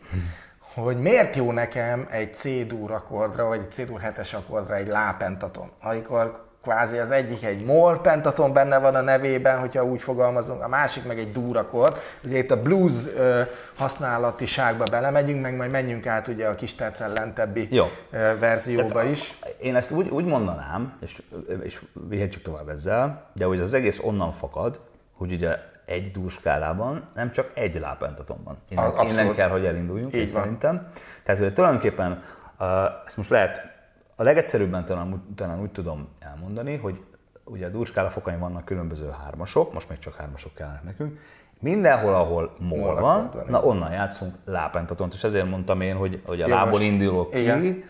Hogy miért jó nekem egy C-dur akkordra, vagy egy C-dur 7-es akkordra egy lápentaton, amikor kvázi az egyik egy mol pentaton benne van a nevében, hogyha úgy fogalmazunk, a másik meg egy durakord. Ugye itt a blues ö, használatiságba belemegyünk, meg majd menjünk át ugye a kis tercel lentebbi Jó. ö, verzióba Tehát is. Én ezt úgy, úgy mondanám, és, és vihetjük tovább ezzel, de hogy az egész onnan fakad, hogy ugye egy dúrskálában nem csak egy lápentaton van. Innen, innen kell, hogy elinduljunk, Így én van. szerintem. Tehát hogy tulajdonképpen uh, ezt most lehet, a legegyszerűbben talán, úgy- talán úgy tudom elmondani, hogy ugye a dúrskála fokain vannak különböző hármasok, most még csak hármasok kellene nekünk, Mindenhol, ahol mol van, van, na onnan játszunk lápentatont, és ezért mondtam én, hogy, hogy a lából indulok ki.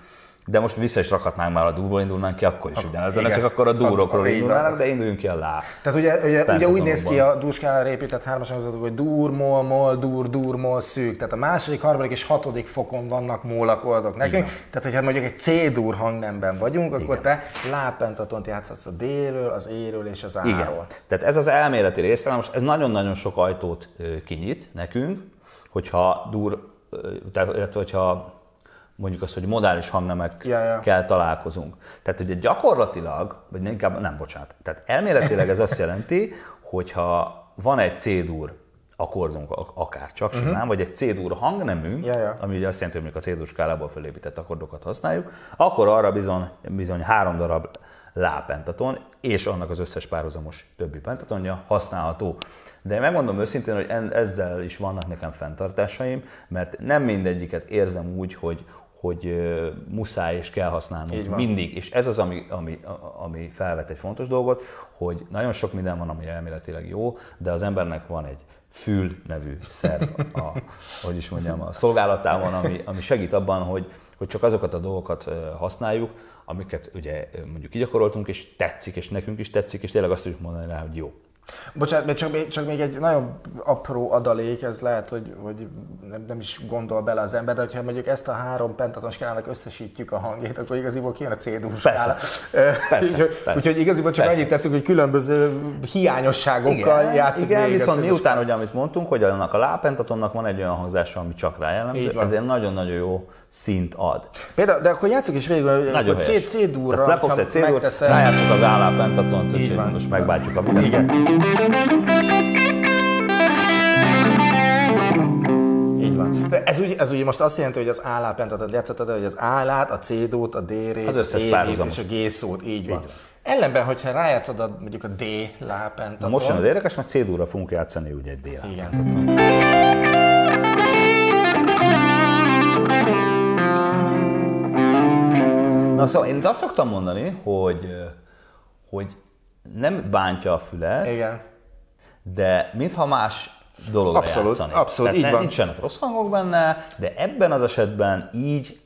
De most vissza is rakhatnánk már a dúról indulnánk ki, akkor is ugyanez lenne, igen. csak akkor a dúrokról indulnának, de induljunk ki a lá. Tehát ugye, ugye, ugye úgy néz ki a dúskálára épített hármason, hogy dur, mol, mol, dur, dur, mol, szűk. Tehát a második, harmadik és hatodik fokon vannak mólakordok nekünk. Tehát, hogyha mondjuk egy C-dur hangnemben vagyunk, akkor Igen. te lápentatont játszhatsz a D-ről, az E-ről és az Igen. A-ról. Tehát ez az elméleti része, most ez nagyon-nagyon sok ajtót kinyit nekünk, hogyha dur, tehát, illetve hogyha mondjuk azt, hogy modális hangnemekkel Ja, ja. találkozunk. Tehát ugye gyakorlatilag, vagy inkább nem, bocsánat, tehát elméletileg ez azt jelenti, hogyha van egy C-dur akkordunk ak- akár csak simán, vagy egy C-dur hangnemünk, Mhm. Ja, ja. ami ugye azt jelenti, hogy a C-dur skálából felépített akkordokat használjuk, akkor arra bizony, bizony három darab lápentaton és annak az összes párhuzamos többi pentatonja használható. De én megmondom őszintén, hogy ezzel is vannak nekem fenntartásaim, mert nem mindegyiket érzem úgy, hogy, hogy muszáj és kell használnunk mindig. És ez az, ami, ami, ami felvet egy fontos dolgot, hogy nagyon sok minden van, ami elméletileg jó, de az embernek van egy fül nevű szerv, a, hogy is mondjam, a szolgálatában, ami, ami segít abban, hogy, hogy csak azokat a dolgokat használjuk, amiket ugye mondjuk kigyakoroltunk, és tetszik, és nekünk is tetszik, és tényleg azt tudjuk mondani rá, hogy jó. Bocsánat, csak, még- csak még egy nagyon apró adalék, ez lehet, hogy, hogy nem, nem is gondol bele az ember, de hogyha mondjuk ezt a három pentaton skálának összesítjük a hangjét, akkor igaziból kijön a C-dur skála. [LAUGHS] Úgyhogy, úgyhogy igaziból csak Persze. annyit teszünk, hogy különböző hiányosságokkal játszunk igen végig a viszont miután, hogy amit mondtunk, hogy annak a lápentatonnak van egy olyan hangzása, ami csak rá jellemző, ezért nagyon-nagyon jó szint ad. Például, de akkor játsszuk is végül, hogy Nagyon a C, helyes. C-durra, Tehát lefogsz egy rájátszunk az állápentatont, úgyhogy most megbántjuk a videót. Így van. De ez, ugye, ez ugye most azt jelenti, hogy az állápentatot játszottad, hogy az állát, a C-dót, a D-rét, Az összes párhuzamos. és a G-szót, így van. van. Ellenben, hogyha rájátszod a, mondjuk a D lápentatot. most jön az érdekes, mert C-durra fogunk játszani ugye egy dél. Igen. Na szóval én azt szoktam mondani, hogy, hogy nem bántja a fület, Igen. de mintha más dologra Abszolút, játszani. abszolút, Tehát így ne- van. Nincsenek rossz hangok benne, de ebben az esetben így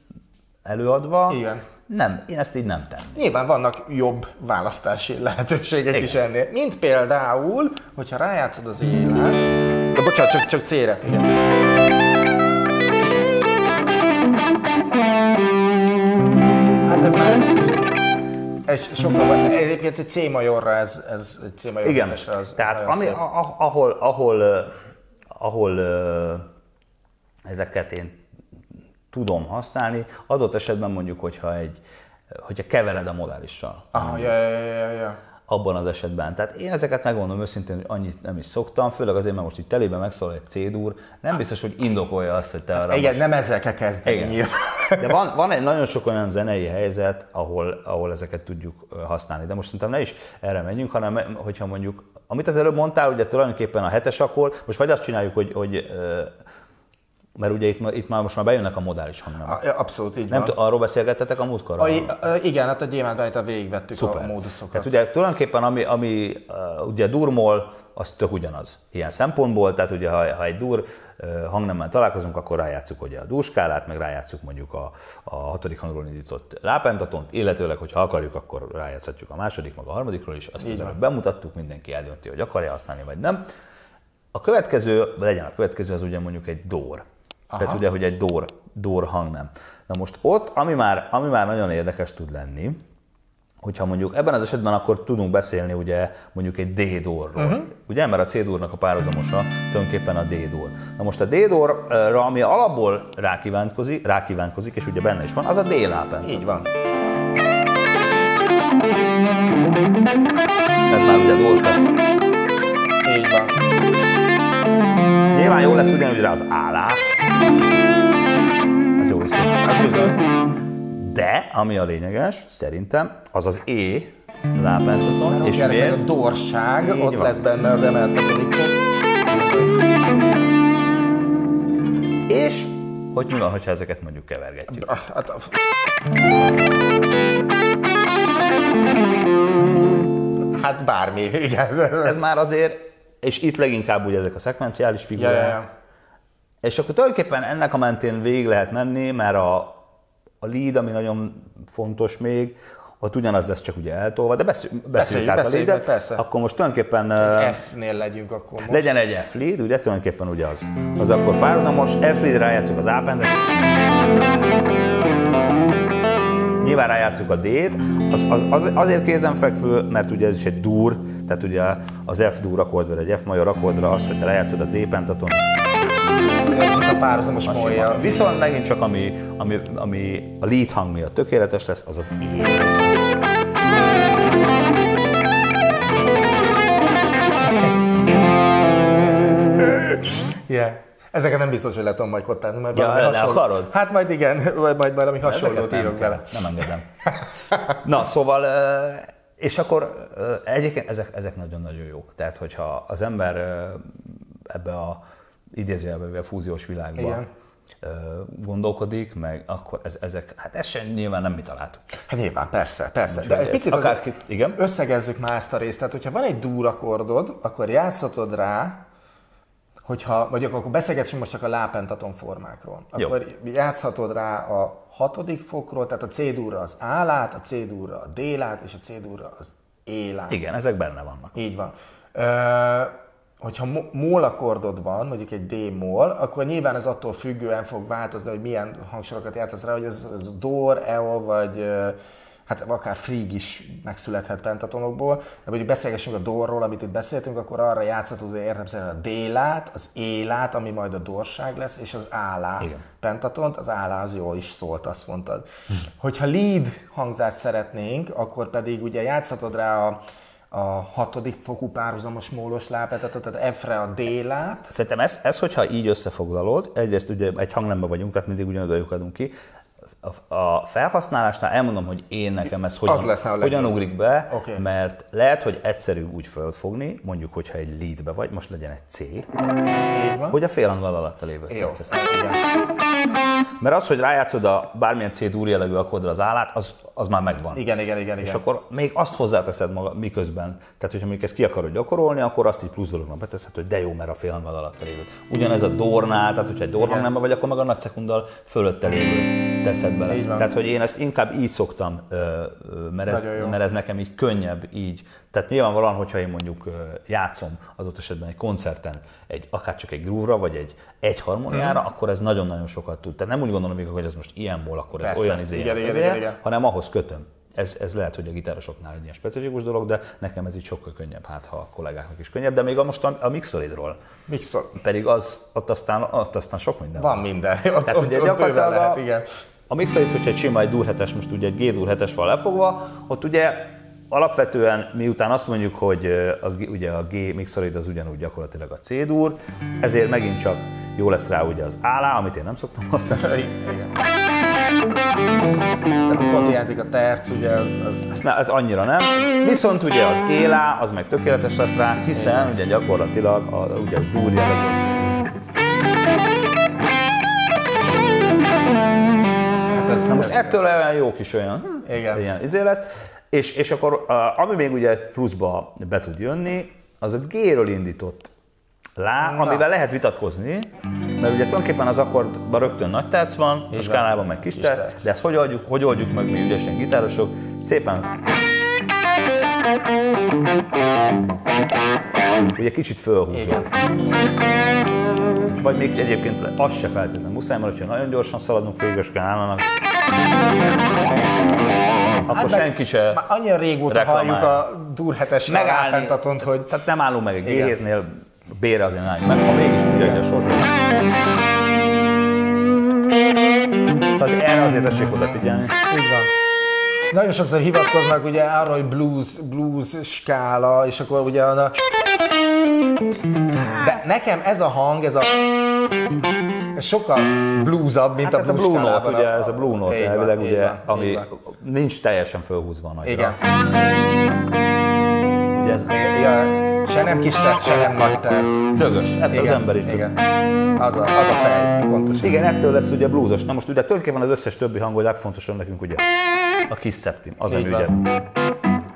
előadva, Igen. nem, én ezt így nem tenném. Nyilván vannak jobb választási [LAUGHS] lehetőségek Igen. is ennél. Mint például, hogyha rájátszod az élát, de bocsánat, csak, csak C-re. Hát ez már ez, ez sokkal. Egyébként egy C-majorra ez, ez egy C-major Igen, hetesre az, tehát az ami, szép. ahol, ahol, ahol ezeket én tudom használni, adott esetben mondjuk, hogyha egy, hogyha kevered a modálissal. Aha, ja, ja, ja, abban az esetben. Tehát én ezeket megmondom őszintén, hogy annyit nem is szoktam, főleg azért, mert most itt telében megszólal egy C-dur, nem biztos, hogy indokolja azt, hogy te arra Igen, nem ezzel kell kezdeni Igen. De van, van egy nagyon sok olyan zenei helyzet, ahol, ahol ezeket tudjuk használni. De most szerintem ne is erre menjünk, hanem hogyha mondjuk, amit az előbb mondtál, ugye tulajdonképpen a hetes akkor, most vagy azt csináljuk, hogy, hogy mert ugye itt, itt már most már bejönnek a modális hangnemek. A- Abszolút így Nem van. t- arról beszélgettetek a múltkor? A, a, igen, hát a gyémántban itt végigvettük Szuper. a móduszokat. Tehát ugye tulajdonképpen ami, ami ugye durmol, az tök ugyanaz ilyen szempontból, tehát ugye ha, ha egy dur hangnemmel találkozunk, akkor rájátszuk ugye a durskálát, meg rájátszuk mondjuk a, a hatodik hangról indított lápentatont, illetőleg, hogyha akarjuk, akkor rájátszhatjuk a második, meg a harmadikról is, azt az előbb bemutattuk, mindenki eldönti, hogy akarja használni, vagy nem. A következő, legyen a következő, az ugye mondjuk egy dór. Aha. Tehát ugye, hogy egy dór, dór hangnem. Na most ott, ami már, ami már nagyon érdekes tud lenni, hogyha mondjuk ebben az esetben akkor tudunk beszélni ugye mondjuk egy D-dorról, uh-huh. ugye, mert a C-dornak a párhuzamosa tulajdonképpen a D-dor. Na most a D-dorra, ami alapból rákívánkozik, rákívánkozik, és ugye benne is van, az a D-lápen. Így van. Ez már ugye dorska. Így van. Nyilván jó lesz ugyanúgy rá az állás. Ez jó viszont. Hát bizony. De, ami a lényeges, szerintem, az az E lábentaton, és meg a miért? dorság, Így ott van. lesz benne az emelt hatodik fok. És hogy mi van, hogyha ezeket mondjuk kevergetjük? Hát, hát bármi, [LAUGHS] igen. Ez már azért, és itt leginkább ugye ezek a szekvenciális Ja, figurák, ja, ja. és akkor tulajdonképpen ennek a mentén végig lehet menni, mert a, a lead, ami nagyon fontos még, ott ugyanaz lesz csak ugye eltolva, de beszéljünk át a persze. akkor most tulajdonképpen F-nél legyünk akkor most. legyen egy F lead, ugye? Tulajdonképpen ugye az, az akkor párhuzamos, F lead rájátszuk az A Nyilván rájátszuk a D-t, az, az, az, azért kézenfekvő, mert ugye ez is egy dur, tehát ugye az F dur akkord, vagy egy F major akkordra az, hogy te lejátszod a D pentaton, Ez a párhuzamos molja. Viszont megint csak ami, ami, ami a lead hang miatt tökéletes lesz, az az E. [LAUGHS] Yeah. Ezeket nem biztos, hogy le tudom majd kottázni, mert Ja, valami hasonló- akarod? Hát majd igen, majd valami hasonlót nem, írok bele. nem engedem. [LAUGHS] Na, szóval, és akkor egyébként ezek, ezek nagyon-nagyon jók. Tehát, hogyha az ember ebbe a idézőjelbe a fúziós világba Igen. gondolkodik, meg akkor ez, ezek, hát ez sem nyilván nem mi találtuk. Hát nyilván, persze, persze. De egy picit akárki- igen? összegezzük már ezt a részt. Tehát, hogyha van egy dúrakordod, akkor játszhatod rá, hogyha, vagy akkor beszélgessünk most csak a lápentaton formákról. Jó. Akkor játszhatod rá a hatodik fokról, tehát a C-dúra az A-lát, a C-dúra a D-lát, és a C-dúra az E-lát. Igen, ezek benne vannak. Így van. Ö, hogyha mól akkordod van, mondjuk egy D-mól, akkor nyilván ez attól függően fog változni, hogy milyen hangsorokat játszasz rá, hogy ez, ez Dor, EO, vagy hát akár Frig is megszülethet pentatonokból. De mondjuk beszélgessünk a Dorról, amit itt beszéltünk, akkor arra játszhatod, hogy értem szerint a D-lát, az E-lát, ami majd a dorság lesz, és az A-lá Igen. pentatont, az állá az jól is szólt, azt mondtad. Hogyha lead hangzást szeretnénk, akkor pedig ugye játszhatod rá a, a hatodik fokú párhuzamos mólos lápetatot, tehát F-re a D-lát, Szerintem ez, ez, hogyha így összefoglalod, egyrészt ugye egy hangnemben vagyunk, tehát mindig ugyanoda lyukadunk ki, a, felhasználásnál elmondom, hogy én nekem ez hogyan, Az lesz hogyan ugrik be, Oké. mert lehet, hogy egyszerű úgy fölfogni, mondjuk, hogyha egy leadbe vagy, most legyen egy C, hogy a félhanggal alatt lévő. Mert az, hogy rájátszod a bármilyen C dur jellegű akkordra az állát, az, az már megvan. Igen, igen, igen, És igen. akkor még azt hozzáteszed maga miközben. Tehát, hogyha mondjuk ezt ki akarod gyakorolni, akkor azt így plusz dolognak beteszed, hogy de jó, mert a félhanggal alatt lévő. Ugyanez a dornál, tehát hogyha egy dorhang nem vagy, akkor meg a nagy szekundal fölötte lévő teszed bele. Így van. Tehát, hogy én ezt inkább így szoktam, mert ez, mert ez nekem így könnyebb így. Tehát nyilvánvalóan, hogyha én mondjuk játszom adott esetben egy koncerten, egy, akár csak egy groove vagy egy egy harmóniára, Mhm. akkor ez nagyon-nagyon sokat tud. Tehát nem úgy gondolom, még, hogy ez most ilyen mól, akkor ez Persze. olyan izé, Igen, igen, ezért, igen, igen. hanem ahhoz kötöm. Ez, ez lehet, hogy a gitárosoknál egy ilyen specifikus dolog, de nekem ez így sokkal könnyebb, hát ha a kollégáknak is könnyebb, de még a most a, a Mixolidról, Mixol. pedig az, ott aztán, ott aztán sok minden Van minden. [LAUGHS] Ott, Tehát ott, ugye ott gyakorlatilag lehet, igen. A Mixolid, hogyha sima egy dur 7-es, most ugye egy G dur 7-es van lefogva, ott ugye alapvetően miután azt mondjuk, hogy a, ugye a G Mixolid az ugyanúgy gyakorlatilag a C dur, ezért megint csak jó lesz rá ugye az állá, amit én nem szoktam használni. Igen. Tehát pont hiányzik a terc, ugye, az, az Ez, ne, ez annyira nem. Viszont ugye az élá, az meg tökéletes lesz rá, hiszen ugye gyakorlatilag a, ugye a dur jellegű. Ez, Na most ez, ettől olyan jó kis olyan, hm, Igen. ilyen izé lesz. És, és akkor, a- ami még ugye pluszba be tud jönni, az a G-ről indított lá, Na. amivel lehet vitatkozni, mert ugye tulajdonképpen az akkordban rögtön nagy terc van, a van. skálában meg kis Kis terc, terc. de ezt hogy oldjuk, hogy oldjuk meg mi ügyesen gitárosok? Szépen ugye kicsit fölhúzom. Igen. Vagy még egyébként az se feltétlenül muszáj, mert ha nagyon gyorsan szaladunk a skálnának, akkor Hát senki se annyira régóta reklamálja. halljuk a Dur 7-es megállni. rápentatont, hogy Tehát nem állunk meg egy Igen. G7-nél, B-re azért nem meg, ha mégis úgy adja a sorsot. Szóval az- erre azért tessék odafigyelni. Így van. Nagyon sokszor hivatkoznak ugye arra, hogy blues, blues skála, és akkor ugye a... De nekem ez a hang, ez a... Ez sokkal bluesabb, mint Hát a ez a blues Blue Note, ugye, ez a Blue Note Így elvileg, ugye, van, ami van. nincs teljesen fölhúzva nagyra. Igen. Ugye ez Ja, se nem kis terc, se nem nagy terc. dögös, ettől az Igen, emberi függ. igen. Az a, az a fej, pontosan. Igen, ettől lesz ugye bluesos. Na most ugye tulajdonképpen az összes többi hang, hogy legfontosabb nekünk ugye a kis szeptim, az, Így van.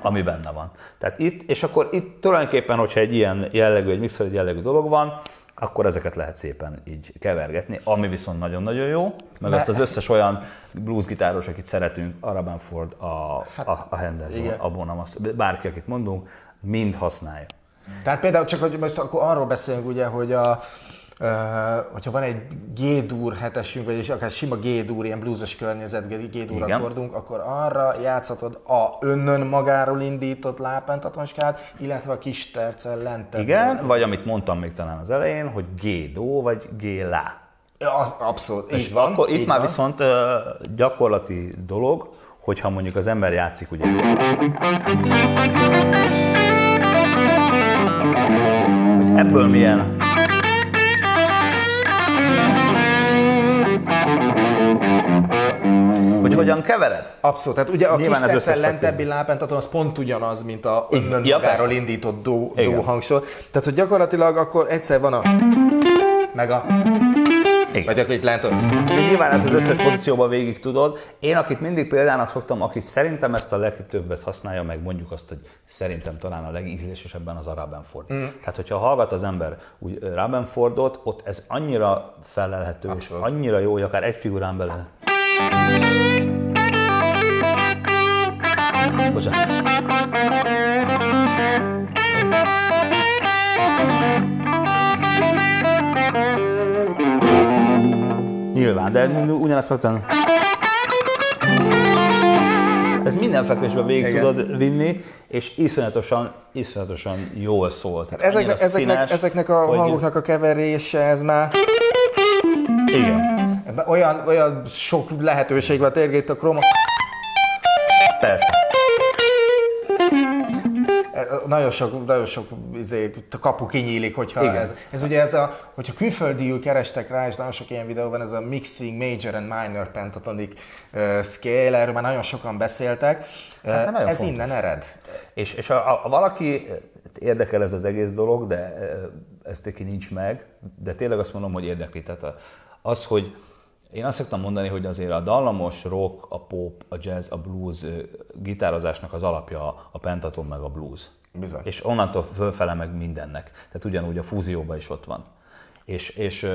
Ami benne van. Tehát itt, és akkor itt tulajdonképpen, hogyha egy ilyen jellegű, egy mixer jellegű dolog van, akkor ezeket lehet szépen így kevergetni, ami viszont nagyon-nagyon jó, meg De- azt az összes olyan bluesgitáros, akit szeretünk, Araban Ford, a, a, a Henderson, igen. a Bonham, bárki, akit mondunk, mind használja. Tehát például csak, hogy most akkor arról beszélünk ugye, hogy a, hogyha van egy G-dur hetesünk, vagy akár sima G-dur, ilyen bluesos környezet, Igen. akkordunk, akkor arra játszhatod a önnön magáról indított lápentatonskát, illetve a kis terccel lentebb. Igen, vagy amit mondtam még talán az elején, hogy G-do vagy G-lá. Az, abszolút, És így van. akkor itt így már van. viszont ö, gyakorlati dolog, hogyha mondjuk az ember játszik, ugye. Hogy ebből milyen hogy hogyan kevered? Abszolút, tehát ugye a Nyilván kis összes lentebbi lápentaton az pont ugyanaz, mint a önnön ja, magáról persze. indított do, Igen. do hangsor. Tehát, hogy gyakorlatilag akkor egyszer van a meg a Igen. vagy akkor itt lent Nyilván ez az összes pozícióban végig tudod. Én, akit mindig példának szoktam, akit szerintem ezt a legtöbbet használja, meg mondjuk azt, hogy szerintem talán a legízlésesebben az a Rabenford. Mm. Tehát, hogyha hallgat az ember úgy Rabenfordot, ott ez annyira felelhető, Abszolút. és annyira jó, hogy akár egy figurán belül. Nyilván, de ugyanezt megtenni. Tehát minden fekvésben végig Igen. tudod vinni, és iszonyatosan, iszonyatosan jól szól. Tehát Ezeknek, ezeknek, ezeknek a hogy- hangoknak a keverése, ez már Igen. Ebben olyan, olyan sok lehetőség van, tényleg itt a kroma. Persze. Nagyon sok, nagyon sok izé, kapu kinyílik, hogyha Igen. ez, ez ugye ez a, hogyha külföldiül kerestek rá, és nagyon sok ilyen videó van, ez a Mixing Major and Minor Pentatonic uh, Scale, erről már nagyon sokan beszéltek. Hát, nagyon ez fontos. innen ered. És, és a, a, a valaki érdekel ez az egész dolog, de ez neki nincs meg, de tényleg azt mondom, hogy érdekli. Tehát az, hogy én azt szoktam mondani, hogy azért a dallamos rock, a pop, a jazz, a blues gitározásnak az alapja a- pentaton meg a blues. Bizony. És onnantól fölfele meg mindennek. Tehát ugyanúgy a fúzióban is ott van. És, és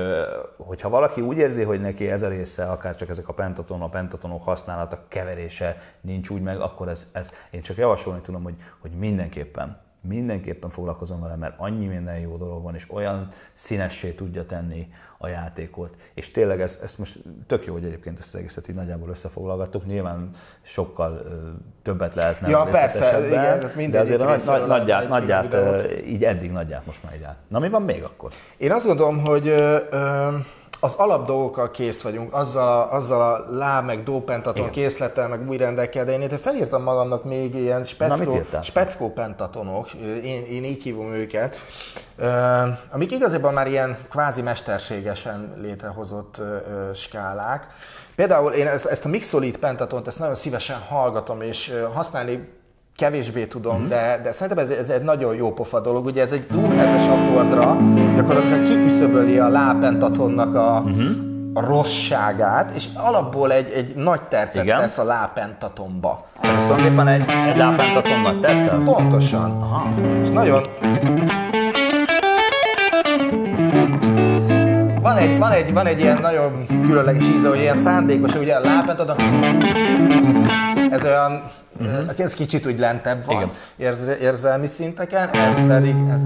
hogyha valaki úgy érzi, hogy neki ez a része, akár csak ezek a pentaton, a pentatonok használata, keverése nincs úgy meg, akkor ez, ez én csak javasolni tudom, hogy, hogy mindenképpen, mindenképpen foglalkozom vele, mert annyi minden jó dolog van, és olyan színessé tudja tenni a játékot. És tényleg ez, ez most tök jó, hogy egyébként ezt az egészet így nagyjából összefoglalgattuk. Nyilván sokkal ö, többet lehetne Ja, persze, igen, de azért nagy, nagy, nagyját, nagyját, így eddig nagyját most már így át. Na mi van még akkor? Én azt gondolom, hogy ö, ö, az alap dolgokkal kész vagyunk, azzal, azzal a lá, meg dópentaton Igen. készlettel, meg új rendekkel, de én itt felírtam magamnak még ilyen speckó, írtál? speckó pentatonok, én, én így hívom őket, amik igazából már ilyen kvázi mesterségesen létrehozott skálák. Például én ezt, ezt a Mixolid pentatont, ezt nagyon szívesen hallgatom, és használni kevésbé tudom, Mhm. de, de szerintem ez, ez egy nagyon jó pofa dolog. Ugye ez egy dur hetes akkordra gyakorlatilag kiküszöböli a lápentatonnak a, Mhm. a rosszságát, és alapból egy, egy nagy tercet Igen. tesz a lápentatonba. Ez tulajdonképpen egy, egy lápentaton nagy tercel? Pontosan. Aha. És nagyon... Van egy, van, egy, van egy ilyen nagyon különleges íze, hogy ilyen szándékos, ugye a lápentaton... Ez olyan... Uh-huh. Ez kicsit úgy lentebb van, Igen. érze, érzelmi szinteken, ez pedig... Ez,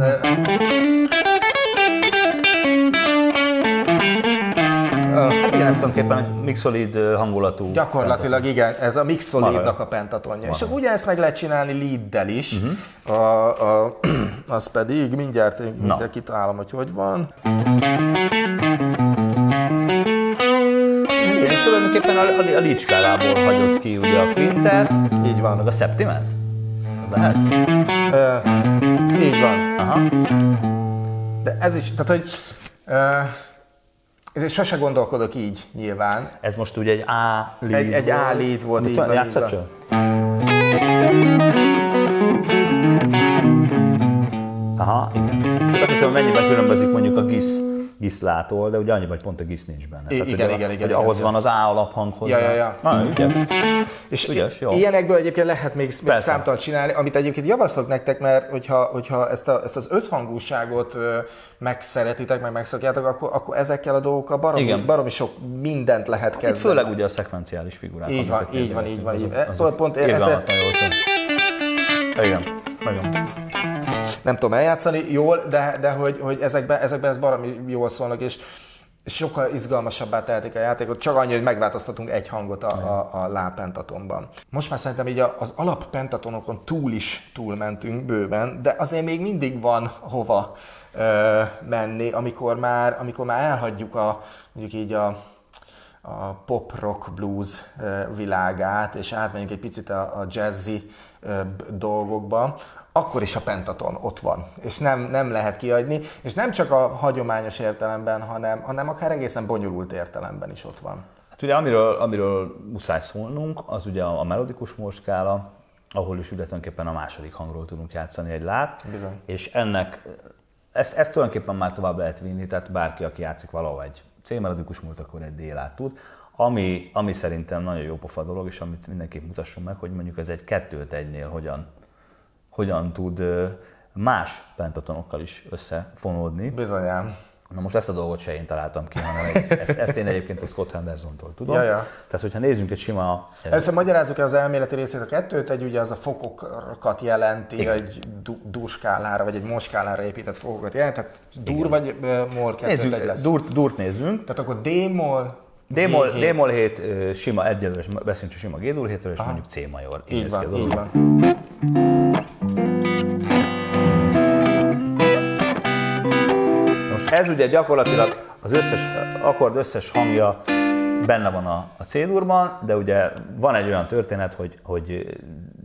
Igen, ez tulajdonképpen mixolid hangulatú. Gyakorlatilag igen, ez a Mixolidnak a pentatonja. És akkor ugyanezt meg lehet csinálni leaddel is, uh-huh. a, a, [CLEARS THROAT] az pedig, mindjárt, mindjárt kitalálom, hogy hogy van. Tulajdonképpen a, a, a lead skálából hagyott ki ugye a quintet, Így meg van. a septimet. Az lehet? Ö, így van. Aha. De ez is, tehát hogy ö, sose gondolkodok így nyilván. Ez most ugye egy A lead Egy, egy A lead volt, így van, így van. Aha, igen. Csak azt hiszem, mennyiben különbözik mondjuk a GIS, GIS-lától, de ugye annyiban, hogy pont a GIS nincs benne. I- igen, a- igen, igen, igen, ahhoz igen. van az A alaphang hozzá. Ja, ja, ja. Na, ügyes. És Ügyes, jó. ilyenekből egyébként lehet még, még számtalan csinálni, amit egyébként javaslok nektek, mert hogyha, hogyha ezt, a, ezt az öthangúságot megszeretitek, meg megszokjátok, akkor, akkor ezekkel a dolgokkal baromi, Igen. baromi sok mindent lehet Itt kezdeni. főleg ugye a szekvenciális figurák. Így van, így van, így van, azok- így van. azok Pont- pont- irgalmatlan jól szól. Igen, igen. Nem tudom eljátszani jól, de, de hogy, hogy ezekben, ezekben ez baromi jól szólnak, és sokkal izgalmasabbá tehetik a játékot, csak annyi, hogy megváltoztatunk egy hangot a, a, a lápentatonban. Most már szerintem így az alappentatonokon túl is túlmentünk bőven, de azért még mindig van hova ö, menni, amikor már, amikor már elhagyjuk a, mondjuk így a, a pop, rock, blues világát, és átmegyünk egy picit a, a jazzy dolgokba, akkor is a pentaton ott van, és nem, nem lehet kiadni, és nem csak a hagyományos értelemben, hanem, hanem akár egészen bonyolult értelemben is ott van. Hát ugye amiről, amiről muszáj szólnunk, az ugye a melodikus módskála, ahol is ugye tulajdonképpen a második hangról tudunk játszani egy lát, Bizony. és ennek, ezt, ezt tulajdonképpen már tovább lehet vinni, tehát bárki, aki játszik valahol egy C-melodikus múlt, akkor egy D-lát tud. Ami, ami szerintem nagyon jó pofa dolog, és amit mindenképp mutassunk meg, hogy mondjuk ez egy kettőt egynél hogyan, hogyan tud más pentatonokkal is összefonódni. Bizonyám. Na most ezt a dolgot se én találtam ki, hanem ezt, ezt, ezt én egyébként a Scott Henderson-tól tudom. Ja, ja. Tehát, hogyha nézzünk egy sima... Először magyarázzuk el az elméleti részét. A kettőt egy ugye az a fokokat jelenti, Igen. egy durskálára, vagy egy moskálára épített fokokat jelent. Tehát dur vagy mol kettőt egy Nézzük, lesz. durt, durt nézzünk. Tehát akkor D-mol, D-moll, G7. D-moll 7 ö, sima egyelőre, és beszéljünk csak sima G-dur 7 és mondjuk C-major. Így a van, így van. Ez ugye gyakorlatilag az összes akkord összes hangja benne van a, a C-durban, de ugye van egy olyan történet, hogy, hogy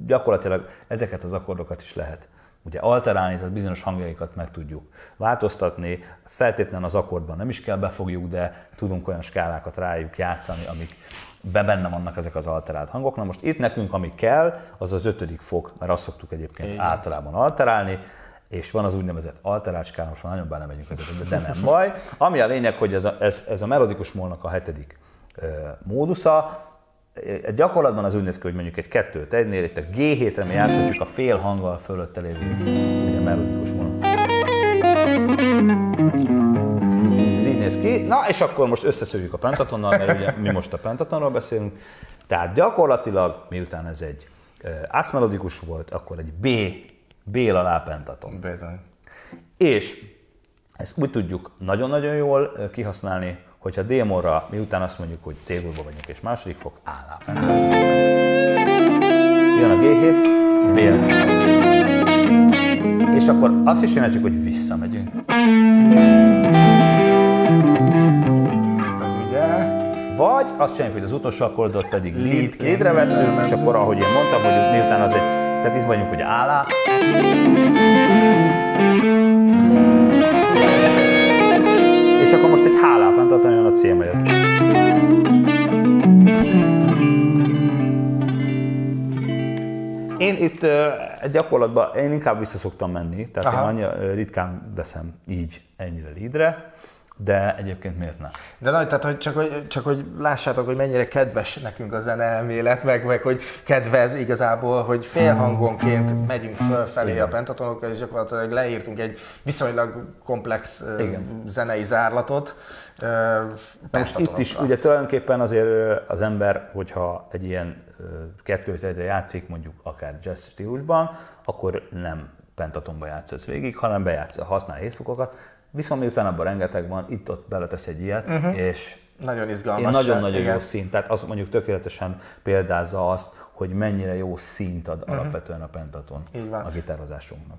gyakorlatilag ezeket az akkordokat is lehet ugye alterálni, tehát bizonyos hangjaikat meg tudjuk változtatni, feltétlenül az akkordban nem is kell befogjuk, de tudunk olyan skálákat rájuk játszani, amik be benne vannak ezek az alterált hangok. Na most itt nekünk, ami kell, az az ötödik fok, mert azt szoktuk egyébként Igen. általában alterálni, és van az úgynevezett alterált skála, most már nagyon belemegyünk ezekbe, de nem baj. Ami a lényeg, hogy ez a, ez, ez a melodikus molnak a hetedik ö, módusza, Ö, Gyakorlatban az úgy néz ki, hogy mondjuk egy kettőt egynél, itt a G7-re mi játszhatjuk a fél hanggal fölötte lévő ugye melodikus molnak. Ez így néz ki. Na, és akkor most összeszövjük a pentatonnal, mert ugye mi most a pentatonról beszélünk. Tehát gyakorlatilag, miután ez egy aszmelodikus volt, akkor egy B, B alá pentaton. Bizony. És ezt úgy tudjuk nagyon-nagyon jól kihasználni, hogyha D-morra, miután azt mondjuk, hogy c vagyunk és második fok, A alá pentaton. Jön a G7, B És akkor azt is csináljuk, hogy visszamegyünk. Vagy azt csináljuk, hogy az utolsó akkordot pedig lead, leadre veszünk, és akkor ahogy én mondtam, hogy miután az egy, tehát itt vagyunk, hogy állá. És akkor most egy háláp, nem tehát jön a C major. Én itt ez gyakorlatban, én inkább vissza szoktam menni, tehát Aha. én annyira ritkán veszem így ennyire leadre, de egyébként miért nem? De nagy, tehát hogy csak, hogy csak hogy lássátok, hogy mennyire kedves nekünk a zene elmélet, meg, meg hogy kedvez igazából, hogy félhangonként megyünk fölfelé a pentatonokkal, és gyakorlatilag leírtunk egy viszonylag komplex Igen. zenei zárlatot. Most itt is ugye tulajdonképpen azért az ember, hogyha egy ilyen kettőt egyre játszik, mondjuk akár jazz stílusban, akkor nem pentatonba játszasz végig, hanem bejátsz, használ hétfokokat, viszont miután abban rengeteg van, itt-ott beletesz egy ilyet, uh-huh. és Nagyon izgalmas. Én nagyon-nagyon jó szint, tehát az mondjuk tökéletesen példázza azt, hogy mennyire jó szint ad uh-huh. alapvetően a pentaton a gitározásunknak.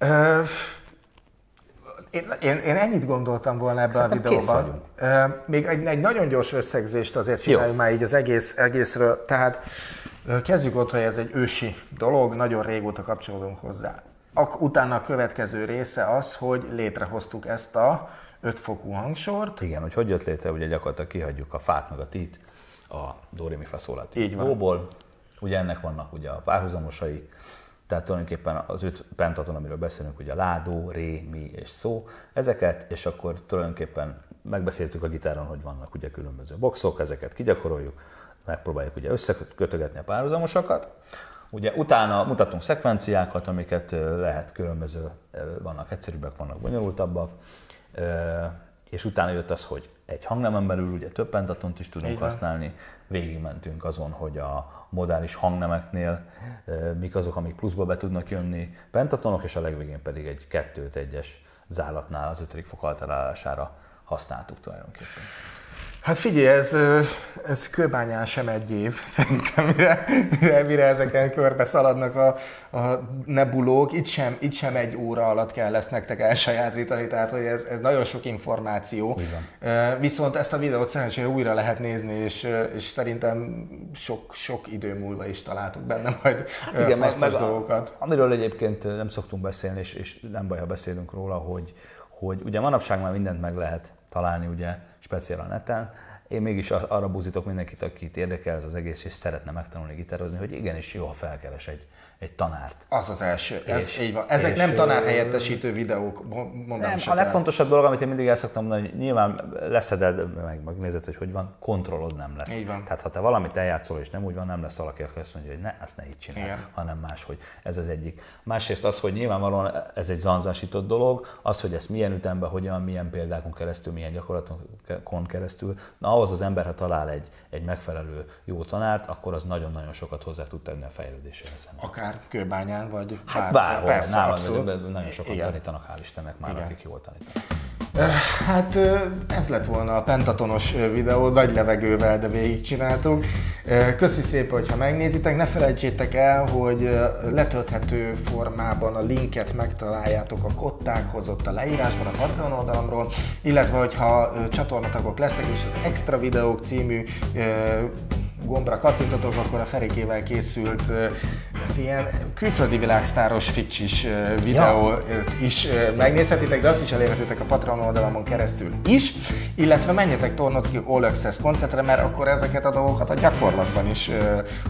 Uh, én, én, én ennyit gondoltam volna ebben a videóban. Uh, még egy, egy nagyon gyors összegzést azért csináljunk már így az egész, egészről. Tehát kezdjük ott, hogy ez egy ősi dolog, nagyon régóta kapcsolódunk hozzá. Ak- utána a következő része az, hogy létrehoztuk ezt a ötfokú hangsort. Igen, hogy hogy jött létre, ugye gyakorlatilag kihagyjuk a fát meg a tit, a do, re, mi, fa, szólát. Így van. Dóból, ugye ennek vannak ugye a párhuzamosai, tehát tulajdonképpen az öt pentaton, amiről beszélünk, ugye a lá, do, ré, mi és szó, ezeket, és akkor tulajdonképpen megbeszéltük a gitáron, hogy vannak ugye különböző boxok, ezeket kigyakoroljuk, megpróbáljuk ugye összekötögetni a párhuzamosakat. Ugye utána mutatunk szekvenciákat, amiket lehet különböző, vannak egyszerűbbek, vannak bonyolultabbak, és utána jött az, hogy egy hangnemen belül ugye több pentatont is tudunk Igen. használni, végigmentünk azon, hogy a modális hangnemeknél mik azok, amik pluszba be tudnak jönni pentatonok, és a legvégén pedig egy kettőt egyes zálatnál az ötödik fok alterálására használtuk tulajdonképpen. Hát figyelj, ez, ez kőbányán sem egy év, [LAUGHS] szerintem, mire, mire, mire ezeken körbe szaladnak a, a nebulók. Itt sem, itt sem egy óra alatt kell lesz nektek elsajátítani, tehát hogy ez, ez nagyon sok információ. Igen. Viszont ezt a videót szerencsére újra lehet nézni, és, és szerintem sok, sok idő múlva is találtuk benne majd hát igen, hasznos meg, dolgokat. Amiről egyébként nem szoktunk beszélni, és, és nem baj, ha beszélünk róla, hogy, hogy ugye manapság már mindent meg lehet találni, ugye speciál a neten. Én mégis arra búzítok mindenkit, akit érdekel ez az egész, és szeretne megtanulni gitározni, hogy igenis jó, ha felkeres egy egy tanárt. Az az első. Ez, és, így van. Ezek és, nem tanárhelyettesítő videók, mondom nem, A legfontosabb dolog, amit én mindig el szoktam mondani, hogy nyilván leszeded, meg megnézed, hogy hogy van, kontrollod nem lesz. Így van. Tehát ha te valamit eljátszol, és nem úgy van, nem lesz valaki, aki azt mondja, hogy ne, ezt ne így csinálj, Igen. hanem máshogy. Ez az egyik. Másrészt az, hogy nyilvánvalóan ez egy zanzásított dolog, az, hogy ezt milyen ütemben, hogyan, milyen példákon keresztül, milyen gyakorlatokon keresztül, na ahhoz az ember, ha talál egy, egy megfelelő jó tanárt, akkor az nagyon-nagyon sokat hozzá tud tenni a fejlődéséhez. Akár akár Kőbányán, vagy hát bár, bárhol. Persze, nálam abszolút. nagyon sokan Igen. tanítanak, hál' Istennek már, Igen. akik jól tanítanak. Hát ez lett volna a pentatonos videó, nagy levegővel, de végigcsináltuk. Köszi szépen, hogyha megnézitek. Ne felejtsétek el, hogy letölthető formában a linket megtaláljátok a kottákhoz ott a leírásban, a Patreon oldalamról, illetve hogyha csatornatagok lesztek, és az Extra Videók című gombra kattintotok, akkor a Ferikével készült hát ilyen külföldi világsztáros ficsis videót ja. is megnézhetitek, de azt is elérhetitek a Patreon oldalamon keresztül is, illetve menjetek Tornocki All Access koncertre, mert akkor ezeket a dolgokat a gyakorlatban is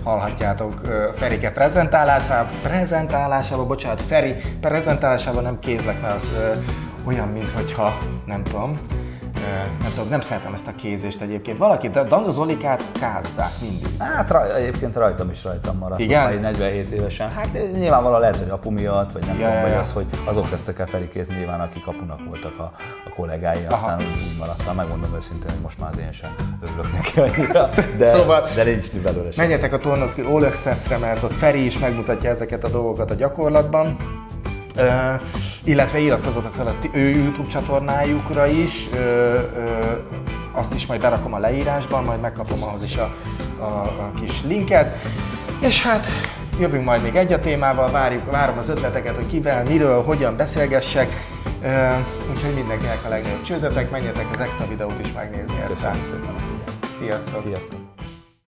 hallhatjátok Ferike prezentálásában, prezentálásában, bocsánat, Feri prezentálásában nem kézlek, mert az olyan, mintha nem tudom, nem tudom, nem szeretem ezt a kézést egyébként. Valaki, de Danda Zolikát kázzák mindig. Hát raj, egyébként rajtam is rajtam maradt. Igen? Már 47 évesen. Hát nyilvánvalóan lehet, hogy apu miatt, vagy nem ja, tudom, vagy az, hogy azok kezdtek el felikézni nyilván, akik apunak voltak a, a kollégái, aztán Aha. úgy maradtam. Megmondom őszintén, hogy most már én sem örülök neki annyira, de, szóval de nincs belőle sem. Menjetek a Tornowski All Access-re, mert ott Feri is megmutatja ezeket a dolgokat a gyakorlatban. Uh, illetve iratkozzatok fel a ő YouTube csatornájukra is, uh, uh, azt is majd berakom a leírásban, majd megkapom ahhoz is a, a, a kis linket. És hát jövünk majd még egy a témával, várjuk, várom az ötleteket, hogy kivel, miről, hogyan beszélgessek. Úgyhogy mindenkinek a legnagyobb csőzetek, menjetek az extra videót is megnézni. Köszönöm szépen. Sziasztok! Sziasztok!